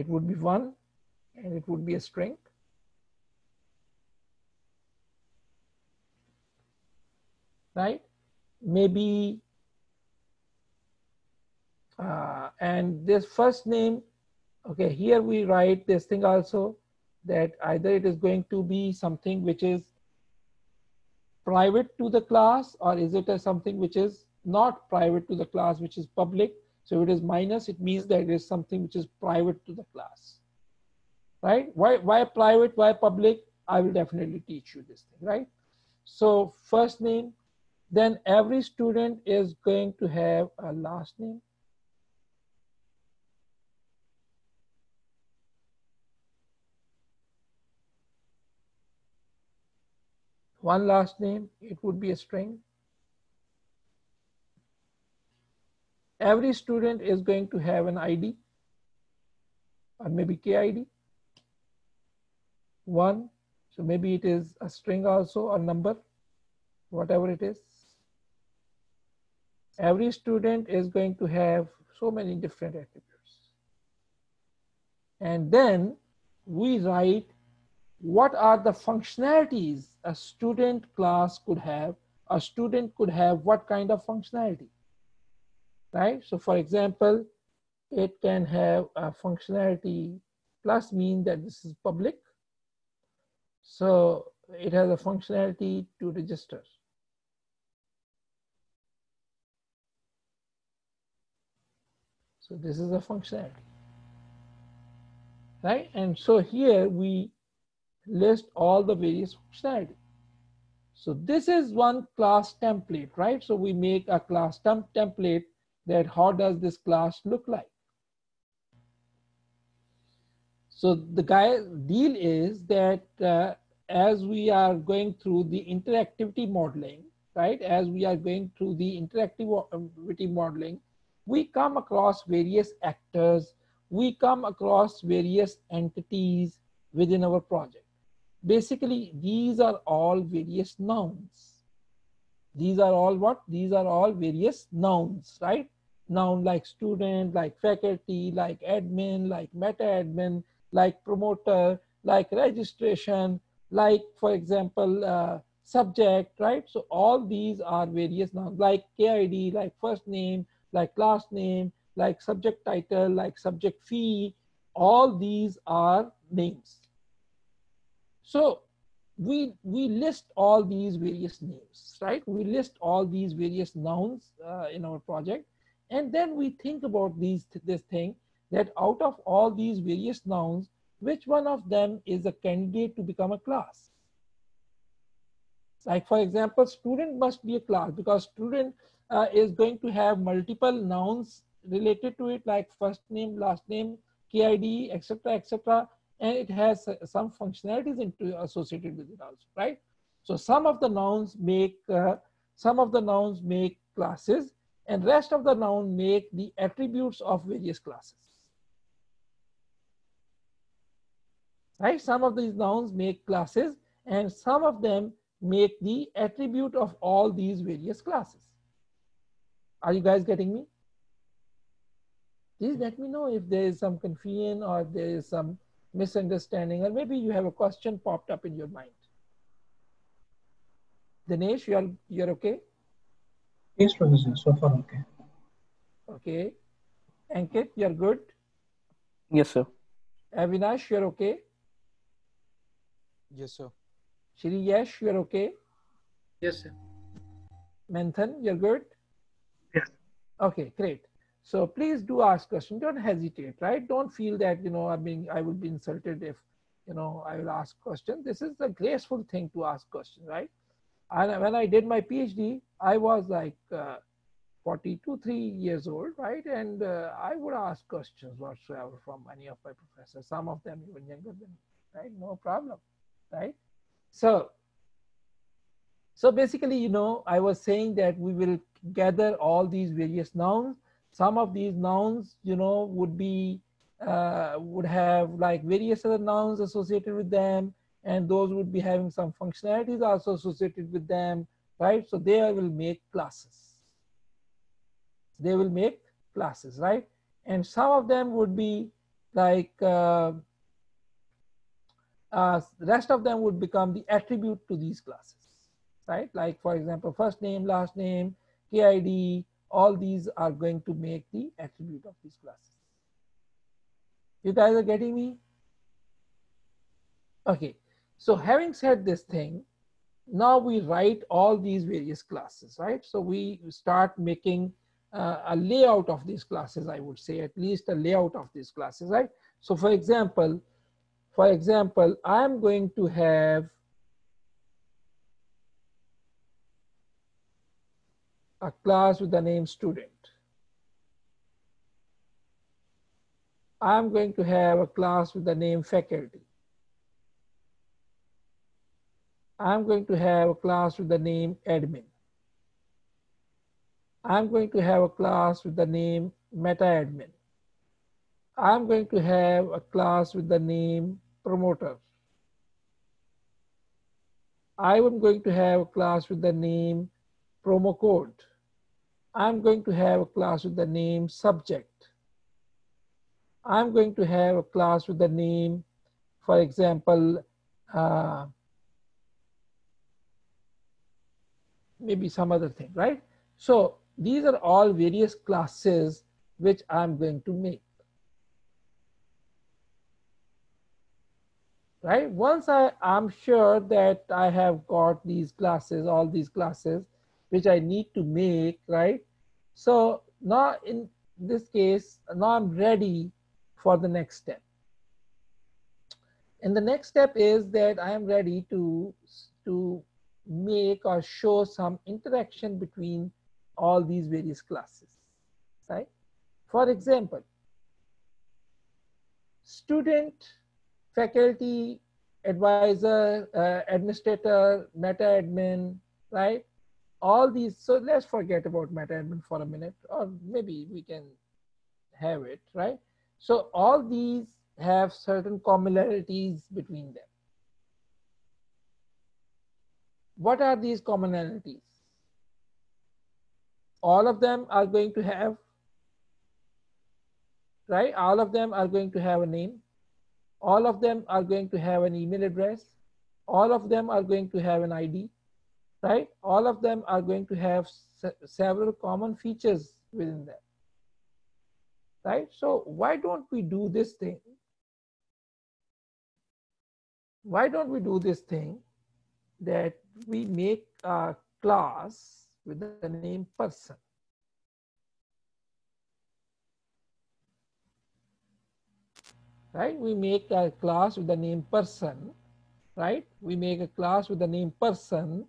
It would be one and it would be a string. Right? Maybe uh, and this first name, okay, here we write this thing also. that either it is going to be something which is private to the class or is it a something which is not private to the class which is public so if it is minus it means that it is something which is private to the class right? Why why private why public? I will definitely teach you this thing right? So first name then every student is going to have a last name. One last name, it would be a string. Every student is going to have an ID or maybe KID. One, so maybe it is a string also or number, whatever it is. Every student is going to have so many different attributes. And then we write what are the functionalities a student class could have a student could have what kind of functionality right so for example it can have a functionality plus mean that this is public so it has a functionality to register so this is a functionality right and so here we list all the various functionality. So this is one class template, right? So we make a class temp template that how does this class look like? So the guy deal is that uh, as we are going through the interactivity modeling, right? As we are going through the interactivity modeling, we come across various actors, we come across various entities within our project basically these are all various nouns these are all what these are all various nouns right noun like student like faculty like admin like meta admin like promoter like registration like for example uh, subject right so all these are various nouns like kid like first name like last name like subject title like subject fee all these are names so we, we list all these various names, right? We list all these various nouns uh, in our project. And then we think about these, this thing that out of all these various nouns, which one of them is a candidate to become a class? Like for example, student must be a class because student uh, is going to have multiple nouns related to it like first name, last name, KID, etc., etc and it has some functionalities into associated with it also, right? So some of the nouns make uh, some of the nouns make classes, and rest of the noun make the attributes of various classes. Right? Some of these nouns make classes, and some of them make the attribute of all these various classes. Are you guys getting me? Please let me know if there is some confusion or there is some misunderstanding, or maybe you have a question popped up in your mind. Dinesh, you are you're okay? Yes, Professor. So far, okay. Okay. Ankit, you're good? Yes, sir. Avinash, you're okay? Yes, sir. Shri Yash, you're okay? Yes, sir. Manthan, you're good? Yes. Okay, great. So please do ask questions. Don't hesitate, right? Don't feel that, you know, I mean, I would be insulted if, you know, I will ask questions. This is a graceful thing to ask questions, right? And when I did my PhD, I was like uh, 42, 3 years old, right? And uh, I would ask questions whatsoever from any of my professors, some of them even younger than me, right? No problem, right? So, so basically, you know, I was saying that we will gather all these various nouns some of these nouns, you know, would be, uh, would have like various other nouns associated with them, and those would be having some functionalities also associated with them, right? So they will make classes. They will make classes, right? And some of them would be like, uh, uh, rest of them would become the attribute to these classes, right? Like for example, first name, last name, KID, all these are going to make the attribute of these classes. You guys are getting me? Okay, so having said this thing, now we write all these various classes, right? So we start making uh, a layout of these classes, I would say, at least a layout of these classes, right? So for example, for example, I'm going to have a class with the name student. I'm going to have a class with the name faculty. I'm going to have a class with the name admin. I'm going to have a class with the name meta admin. I'm going to have a class with the name promoter. I am going to have a class with the name promo code. I'm going to have a class with the name subject. I'm going to have a class with the name, for example, uh, maybe some other thing, right? So these are all various classes which I'm going to make. Right? Once I am sure that I have got these classes, all these classes, which I need to make, right? So now in this case, now I'm ready for the next step. And the next step is that I am ready to, to make or show some interaction between all these various classes, right? For example, student, faculty, advisor, uh, administrator, meta admin, right? All these, so let's forget about meta admin for a minute, or maybe we can have it, right? So all these have certain commonalities between them. What are these commonalities? All of them are going to have, right? All of them are going to have a name. All of them are going to have an email address. All of them are going to have an ID, right? All of them are going to have se several common features within them right? So why don't we do this thing? Why don't we do this thing that we make a class with the name person? Right? We make a class with the name person, right? We make a class with the name person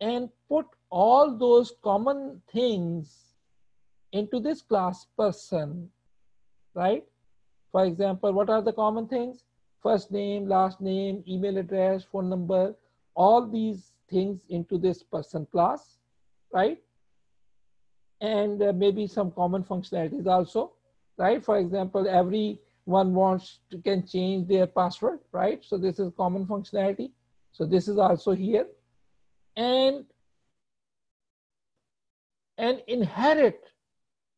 and put all those common things into this class person, right? For example, what are the common things? First name, last name, email address, phone number, all these things into this person class, right? And uh, maybe some common functionalities also, right? For example, everyone wants to can change their password, right? So this is common functionality. So this is also here. And and inherit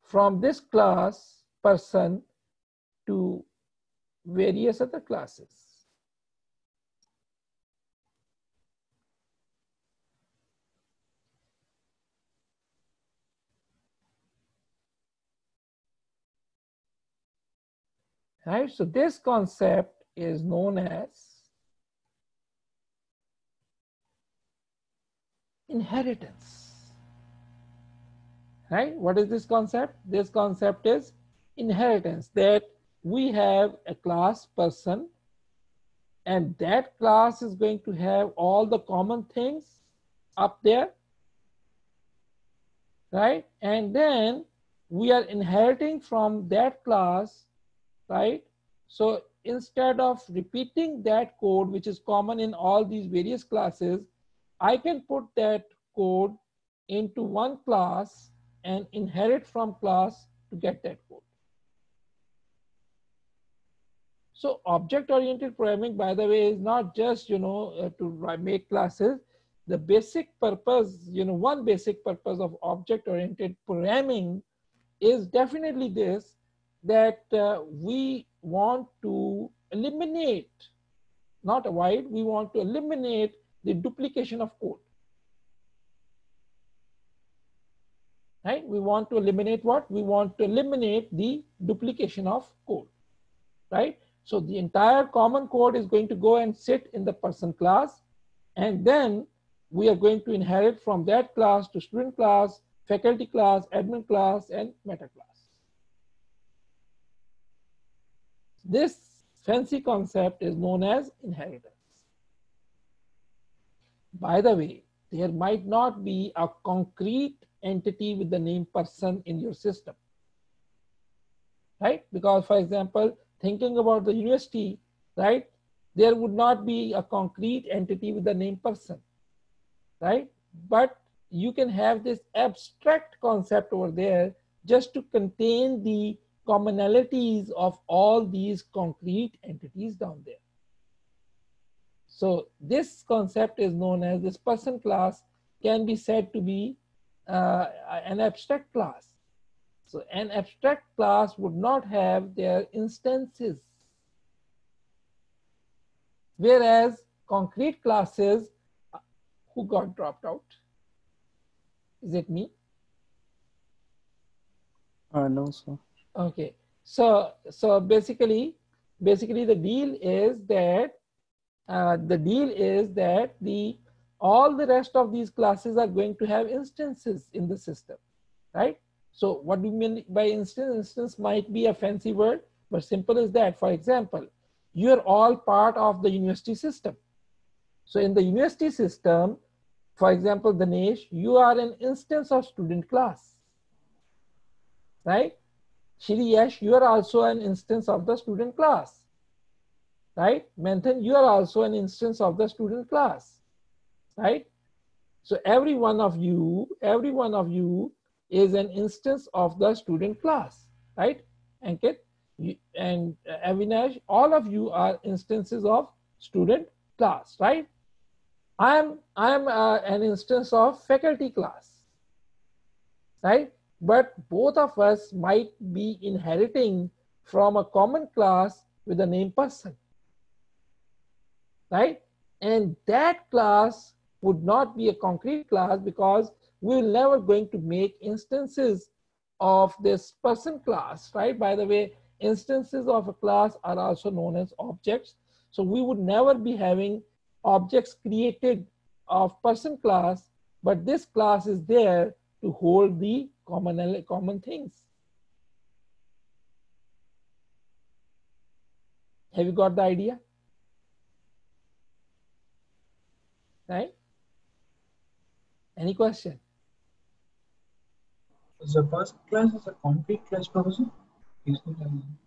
from this class person to various other classes. Right, so this concept is known as inheritance right? What is this concept? This concept is inheritance that we have a class person and that class is going to have all the common things up there, right? And then we are inheriting from that class, right? So instead of repeating that code, which is common in all these various classes, I can put that code into one class and inherit from class to get that code. So object-oriented programming, by the way, is not just, you know, uh, to make classes. The basic purpose, you know, one basic purpose of object-oriented programming is definitely this, that uh, we want to eliminate, not avoid, we want to eliminate the duplication of code. right? We want to eliminate what? We want to eliminate the duplication of code, right? So the entire common code is going to go and sit in the person class. And then we are going to inherit from that class to student class, faculty class, admin class, and meta class. This fancy concept is known as inheritance. By the way, there might not be a concrete entity with the name person in your system. Right? Because, for example, thinking about the university, right, there would not be a concrete entity with the name person. Right? But you can have this abstract concept over there just to contain the commonalities of all these concrete entities down there. So this concept is known as this person class can be said to be uh, an abstract class. So an abstract class would not have their instances. Whereas concrete classes, uh, who got dropped out? Is it me? Uh, no, sir. Okay. So, so basically, basically the deal is that uh, the deal is that the all the rest of these classes are going to have instances in the system, right? So what do you mean by instance? Instance might be a fancy word, but simple as that. For example, you're all part of the university system. So in the university system, for example, Dinesh, you are an instance of student class, right? Shri Yash, you are also an instance of the student class, right? Manthan, you are also an instance of the student class, right? So every one of you, every one of you is an instance of the student class, right? Ankit and uh, Avinash, all of you are instances of student class, right? I am I am uh, an instance of faculty class, right? But both of us might be inheriting from a common class with the name person, right? And that class would not be a concrete class because we're never going to make instances of this person class, right? By the way, instances of a class are also known as objects. So we would never be having objects created of person class, but this class is there to hold the common, common things. Have you got the idea? Right? Any question? The first class is a concrete class, Professor? Is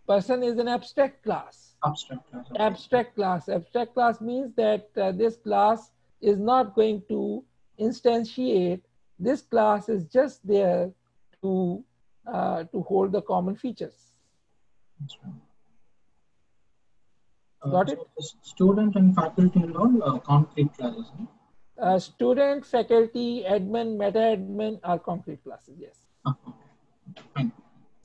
Person is an abstract class. abstract class? Okay. Abstract class. Abstract class means that uh, this class is not going to instantiate. This class is just there to uh, to hold the common features. That's right. Uh, Got so it? Student and faculty and all uh, concrete classes. Uh, student, faculty, admin, meta admin are concrete classes. Yes. Ah, okay.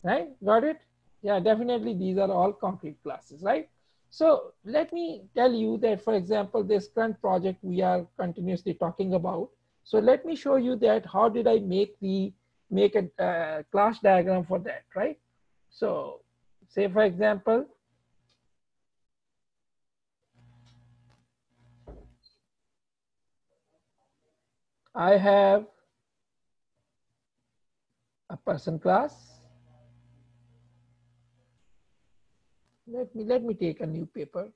Right got it yeah definitely these are all concrete classes right so let me tell you that for example this current project we are continuously talking about so let me show you that how did i make the make a uh, class diagram for that right? So say for example i have a person class. Let me let me take a new paper.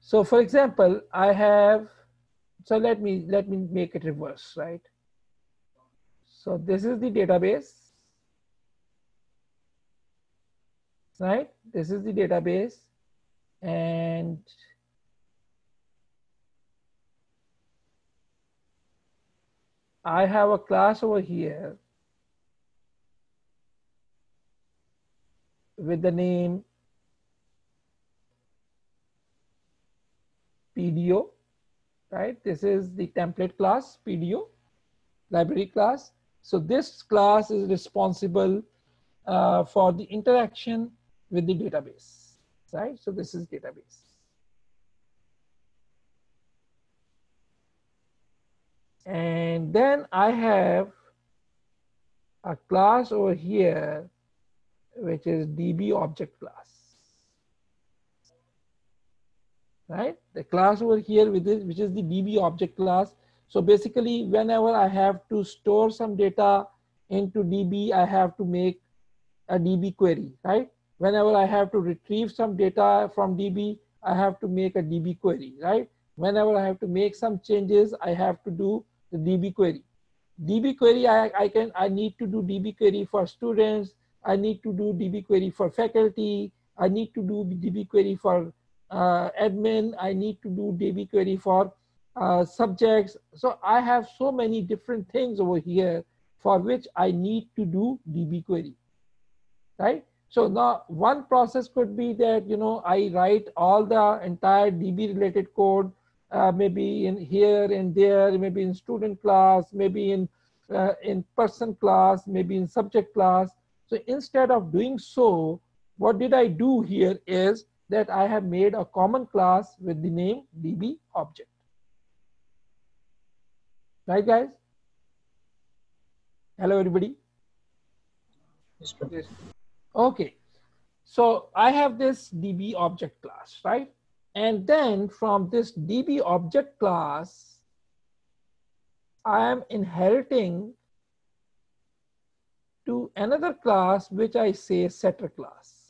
So for example i have so let me let me make it reverse right? So this is the database right? This is the database and I have a class over here with the name PDO, right? This is the template class, PDO, library class. So this class is responsible uh, for the interaction with the database, right? So this is database. And then I have a class over here which is DB object class. Right? The class over here with which is the DB object class. So basically, whenever I have to store some data into DB, I have to make a DB query, right? Whenever I have to retrieve some data from DB, I have to make a DB query, right? Whenever I have to make some changes, I have to do the DB query. DB query, I, I can, I need to do DB query for students. I need to do DB query for faculty. I need to do DB query for admin. I need to do DB query for uh, subjects. So I have so many different things over here for which I need to do DB query, right? So now one process could be that, you know, I write all the entire DB related code, uh, maybe in here and there, maybe in student class, maybe in, uh, in person class, maybe in subject class. So instead of doing so, what did I do here is that I have made a common class with the name DB object. Right guys? Hello everybody. Yes, Okay, so I have this DB object class, right? And then from this DB object class, I am inheriting to another class, which I say setter class.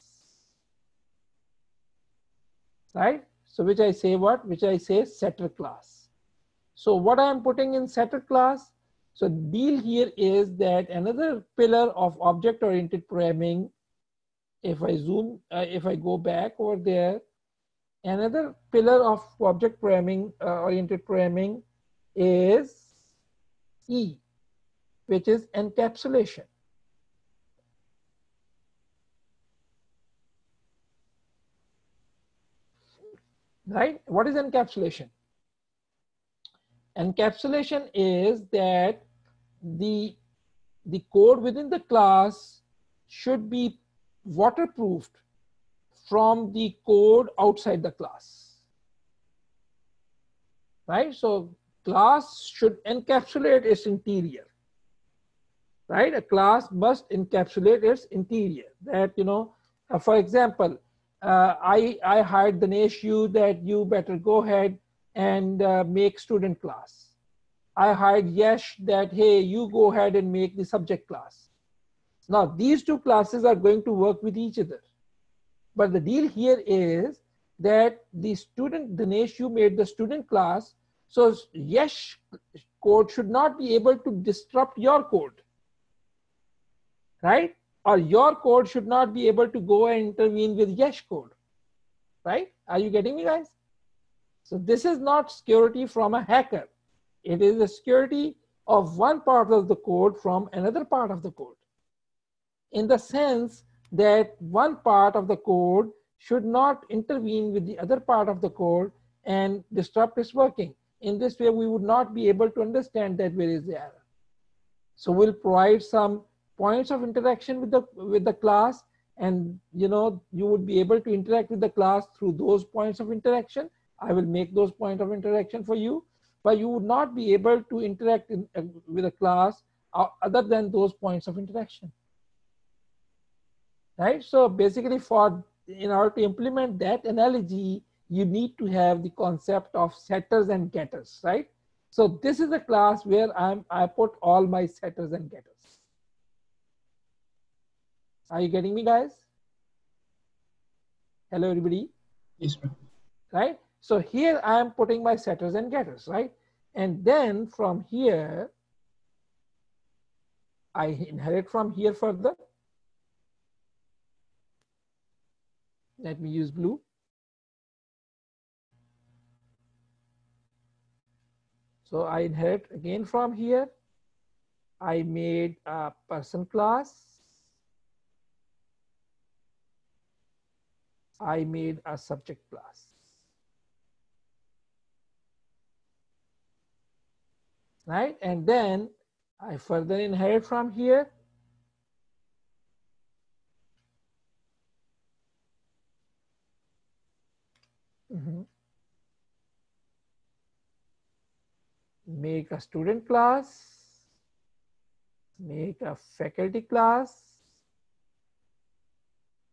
Right? So which I say what? Which I say setter class. So what I am putting in setter class? So deal here is that another pillar of object-oriented programming if I zoom, uh, if I go back over there, another pillar of object programming, uh, oriented programming is E, which is encapsulation. Right? What is encapsulation? Encapsulation is that the, the code within the class should be waterproofed from the code outside the class. Right? So class should encapsulate its interior. Right? A class must encapsulate its interior. That, you know, uh, for example, uh, I, I hired Dinesh you that you better go ahead and uh, make student class. I hired Yesh that, hey, you go ahead and make the subject class. Now, these two classes are going to work with each other. But the deal here is that the student, Dinesh, you made the student class. So Yesh code should not be able to disrupt your code. Right? Or your code should not be able to go and intervene with Yesh code. Right? Are you getting me, guys? So this is not security from a hacker. It is the security of one part of the code from another part of the code in the sense that one part of the code should not intervene with the other part of the code and disrupt its working. In this way, we would not be able to understand that where is the error. So we'll provide some points of interaction with the, with the class and you know, you would be able to interact with the class through those points of interaction. I will make those points of interaction for you, but you would not be able to interact in, uh, with a class uh, other than those points of interaction right? So basically for, in order to implement that analogy, you need to have the concept of setters and getters, right? So this is a class where I'm, I put all my setters and getters. Are you getting me guys? Hello everybody, Yes, Prabhu. right? So here I am putting my setters and getters, right? And then from here, I inherit from here further. Let me use blue. So I inherit again from here. I made a person class. I made a subject class. Right? And then I further inherit from here. Mhm. Make a student class, make a faculty class,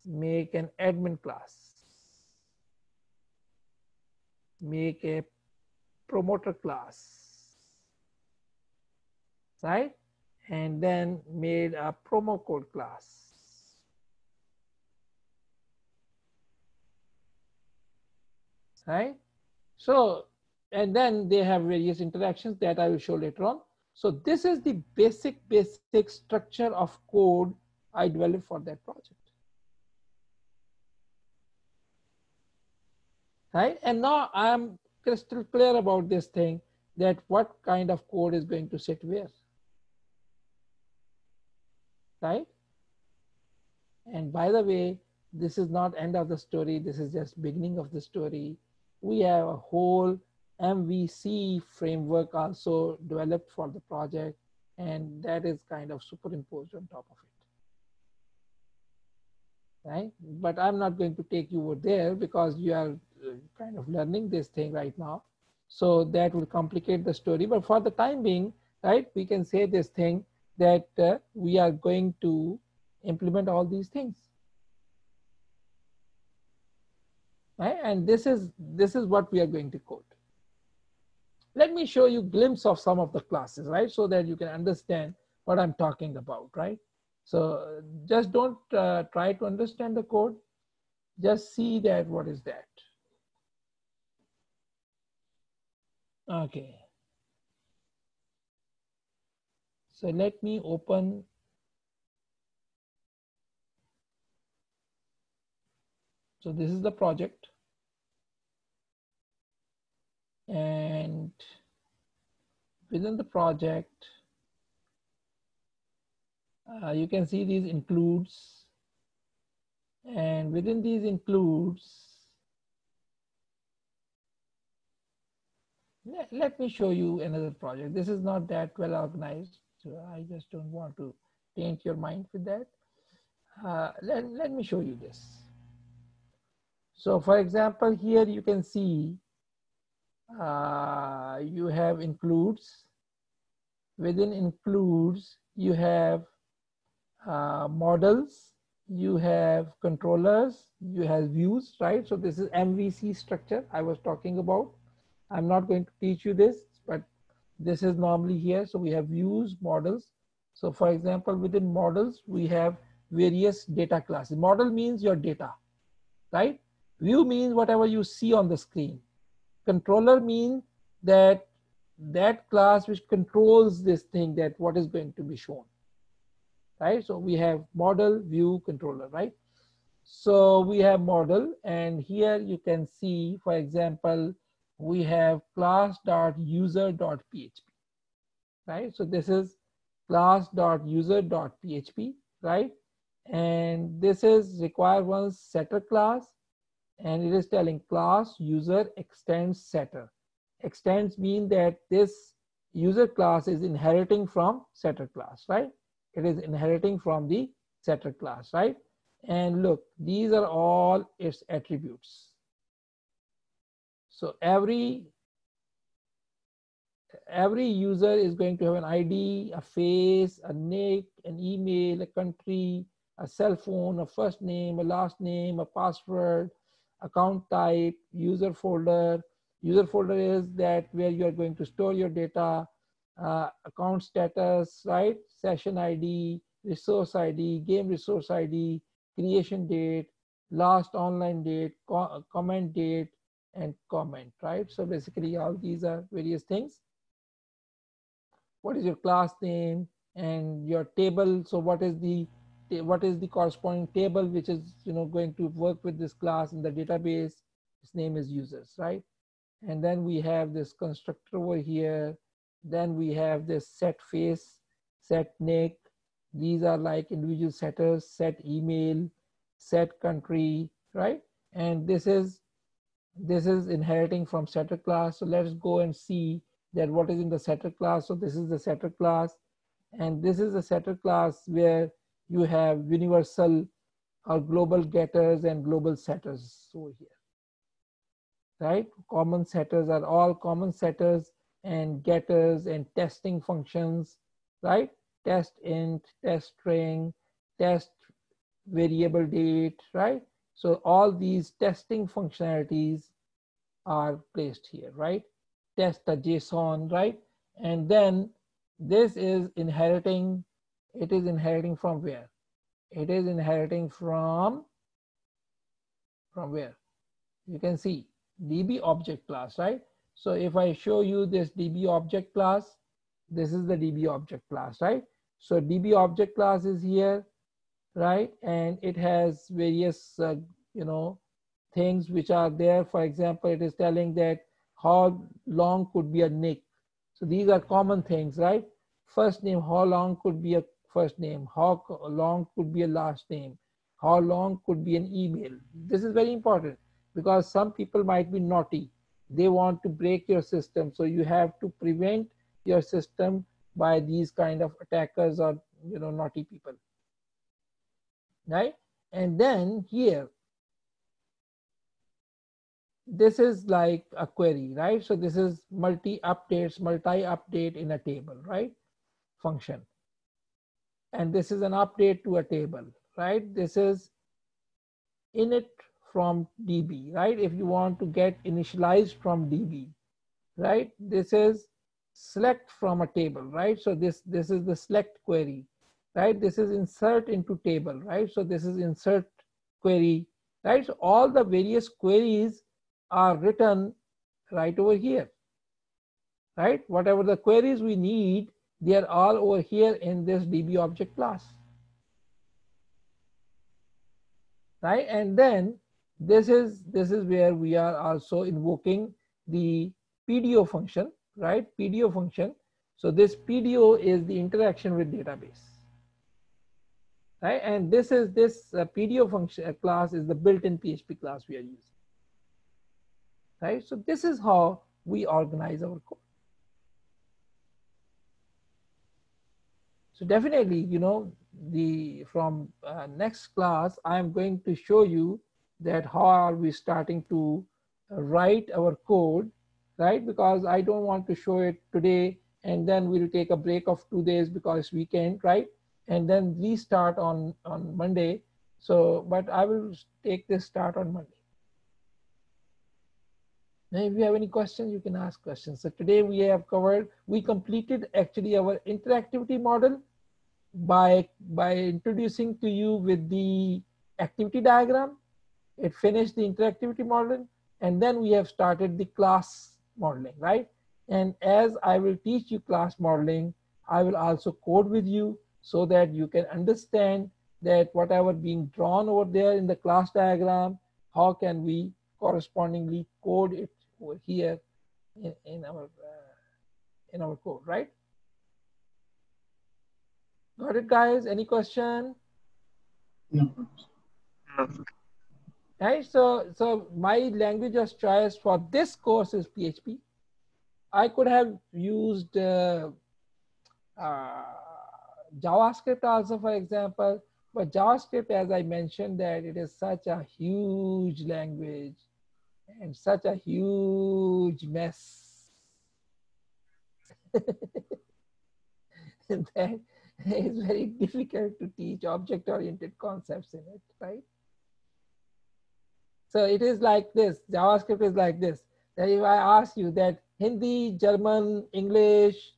make an admin class, make a promoter class, right? And then made a promo code class. Right? So, and then they have various interactions that I will show later on. So this is the basic, basic structure of code I developed for that project. Right? And now I'm crystal clear about this thing that what kind of code is going to sit where. Right? And by the way, this is not end of the story. This is just beginning of the story. We have a whole MVC framework also developed for the project and that is kind of superimposed on top of it. Right? But I'm not going to take you over there because you are kind of learning this thing right now. So that will complicate the story. But for the time being, right, we can say this thing that uh, we are going to implement all these things. Right? And this is this is what we are going to code. Let me show you glimpse of some of the classes, right? So that you can understand what I'm talking about, right? So just don't uh, try to understand the code. Just see that what is that. Okay. So let me open So this is the project. And within the project, uh, you can see these includes. And within these includes, let, let me show you another project. This is not that well organized. So I just don't want to taint your mind with that. Uh, let, let me show you this. So for example, here you can see uh, you have includes. Within includes, you have uh, models, you have controllers, you have views, right? So this is MVC structure I was talking about. I'm not going to teach you this, but this is normally here. So we have views, models. So for example, within models, we have various data classes. Model means your data, right? View means whatever you see on the screen. Controller means that that class which controls this thing that what is going to be shown. Right? So we have model, view, controller, right? So we have model and here you can see, for example, we have class.user.php, right? So this is class.user.php, right? And this is require one setter class and it is telling class user extends setter. Extends mean that this user class is inheriting from setter class, right? It is inheriting from the setter class, right? And look, these are all its attributes. So every every user is going to have an ID, a face, a nick, an email, a country, a cell phone, a first name, a last name, a password, account type, user folder. User folder is that where you are going to store your data, uh, account status, right? Session ID, resource ID, game resource ID, creation date, last online date, co comment date, and comment, right? So basically all these are various things. What is your class name and your table? So what is the what is the corresponding table which is you know going to work with this class in the database its name is users right and then we have this constructor over here then we have this set face set nick these are like individual setters set email set country right and this is this is inheriting from setter class so let's go and see that what is in the setter class so this is the setter class and this is the setter class where you have universal or global getters and global setters over here. Right? Common setters are all common setters and getters and testing functions, right? Test int, test string, test variable date, right? So all these testing functionalities are placed here, right? Test the JSON, right? And then this is inheriting, it is inheriting from where? It is inheriting from, from where? You can see DB object class, right? So if I show you this DB object class, this is the DB object class, right? So DB object class is here, right? And it has various, uh, you know, things which are there. For example, it is telling that how long could be a nick. So these are common things, right? First name, how long could be a first name? How long could be a last name? How long could be an email? This is very important because some people might be naughty. They want to break your system. So you have to prevent your system by these kind of attackers or you know naughty people right? And then here this is like a query right? So this is multi updates multi update in a table right? Function. And this is an update to a table right? This is init from db right? If you want to get initialized from db right? This is select from a table, right? So this, this is the select query, right? This is insert into table, right? So this is insert query, right? So all the various queries are written right over here, right? Whatever the queries we need, they are all over here in this DB object class. Right, and then this is this is where we are also invoking the PDO function, right? PDO function. So this PDO is the interaction with database, right? And this is this uh, PDO function uh, class is the built-in PHP class we are using, right? So this is how we organize our code. So definitely, you know, the from uh, next class, I'm going to show you that how are we starting to write our code right? Because I don't want to show it today and then we'll take a break of two days because weekend, right? And then restart on, on Monday. So, but I will take this start on Monday. Now, if you have any questions, you can ask questions. So today we have covered, we completed actually our interactivity model by, by introducing to you with the activity diagram. It finished the interactivity model and then we have started the class modeling, right? And as I will teach you class modeling, I will also code with you so that you can understand that whatever being drawn over there in the class diagram, how can we correspondingly code it over here in, in our uh, in our code, right? Got it, guys? Any question? No. No. right so so my language of choice for this course is php i could have used uh, uh, javascript also for example but javascript as i mentioned that it is such a huge language and such a huge mess that it's very difficult to teach object oriented concepts in it right so it is like this, JavaScript is like this. That if I ask you that Hindi, German, English,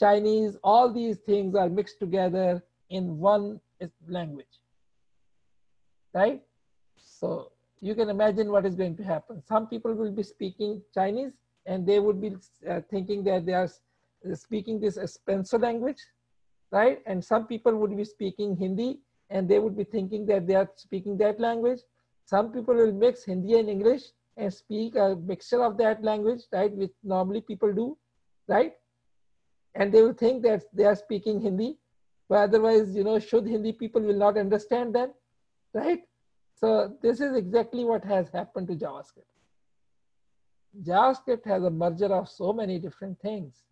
Chinese, all these things are mixed together in one language, right? So you can imagine what is going to happen. Some people will be speaking Chinese and they would be uh, thinking that they are speaking this Spencer language, right? And some people would be speaking Hindi and they would be thinking that they are speaking that language. Some people will mix Hindi and English and speak a mixture of that language, right, which normally people do, right? And they will think that they are speaking Hindi, but otherwise, you know, should Hindi people will not understand them, right? So this is exactly what has happened to JavaScript. JavaScript has a merger of so many different things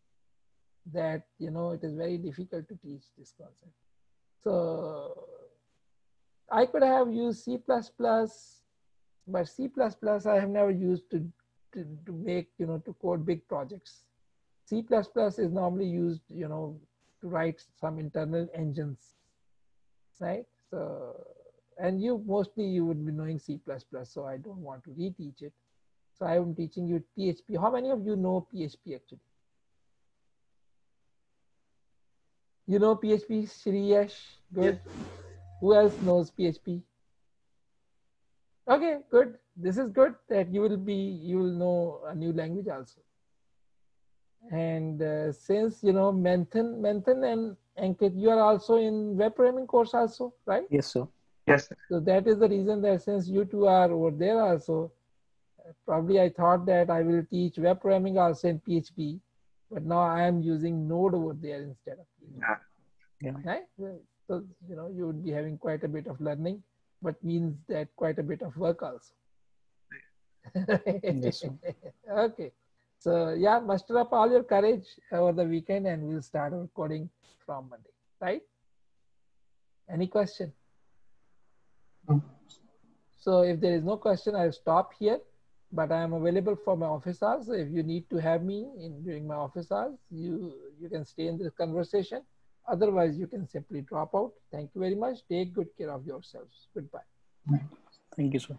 that, you know, it is very difficult to teach this concept. So I could have used C++, but C++ I have never used to, to, to make, you know, to code big projects. C++ is normally used, you know, to write some internal engines, right? So, and you mostly you would be knowing C++, so I don't want to reteach it. So I am teaching you PHP. How many of you know PHP actually? You know PHP, Shriyesh? Good. Who else knows PHP? Okay, good. This is good that you will be, you will know a new language also. And uh, since, you know, Menthan, Menthan and Ankit, you are also in web programming course also, right? Yes, sir. Yes, sir. So that is the reason that since you two are over there also, probably I thought that I will teach web programming also in PHP, but now I am using Node over there instead of Yeah. Yeah. Right? So, you know, you would be having quite a bit of learning, but means that quite a bit of work also. Yes, sir. okay. So yeah, muster up all your courage over the weekend and we'll start our coding from Monday, right? Any question? So if there is no question, I'll stop here. But I am available for my office hours. So if you need to have me in during my office hours, you you can stay in this conversation. Otherwise, you can simply drop out. Thank you very much. Take good care of yourselves. Goodbye. Thank you, sir.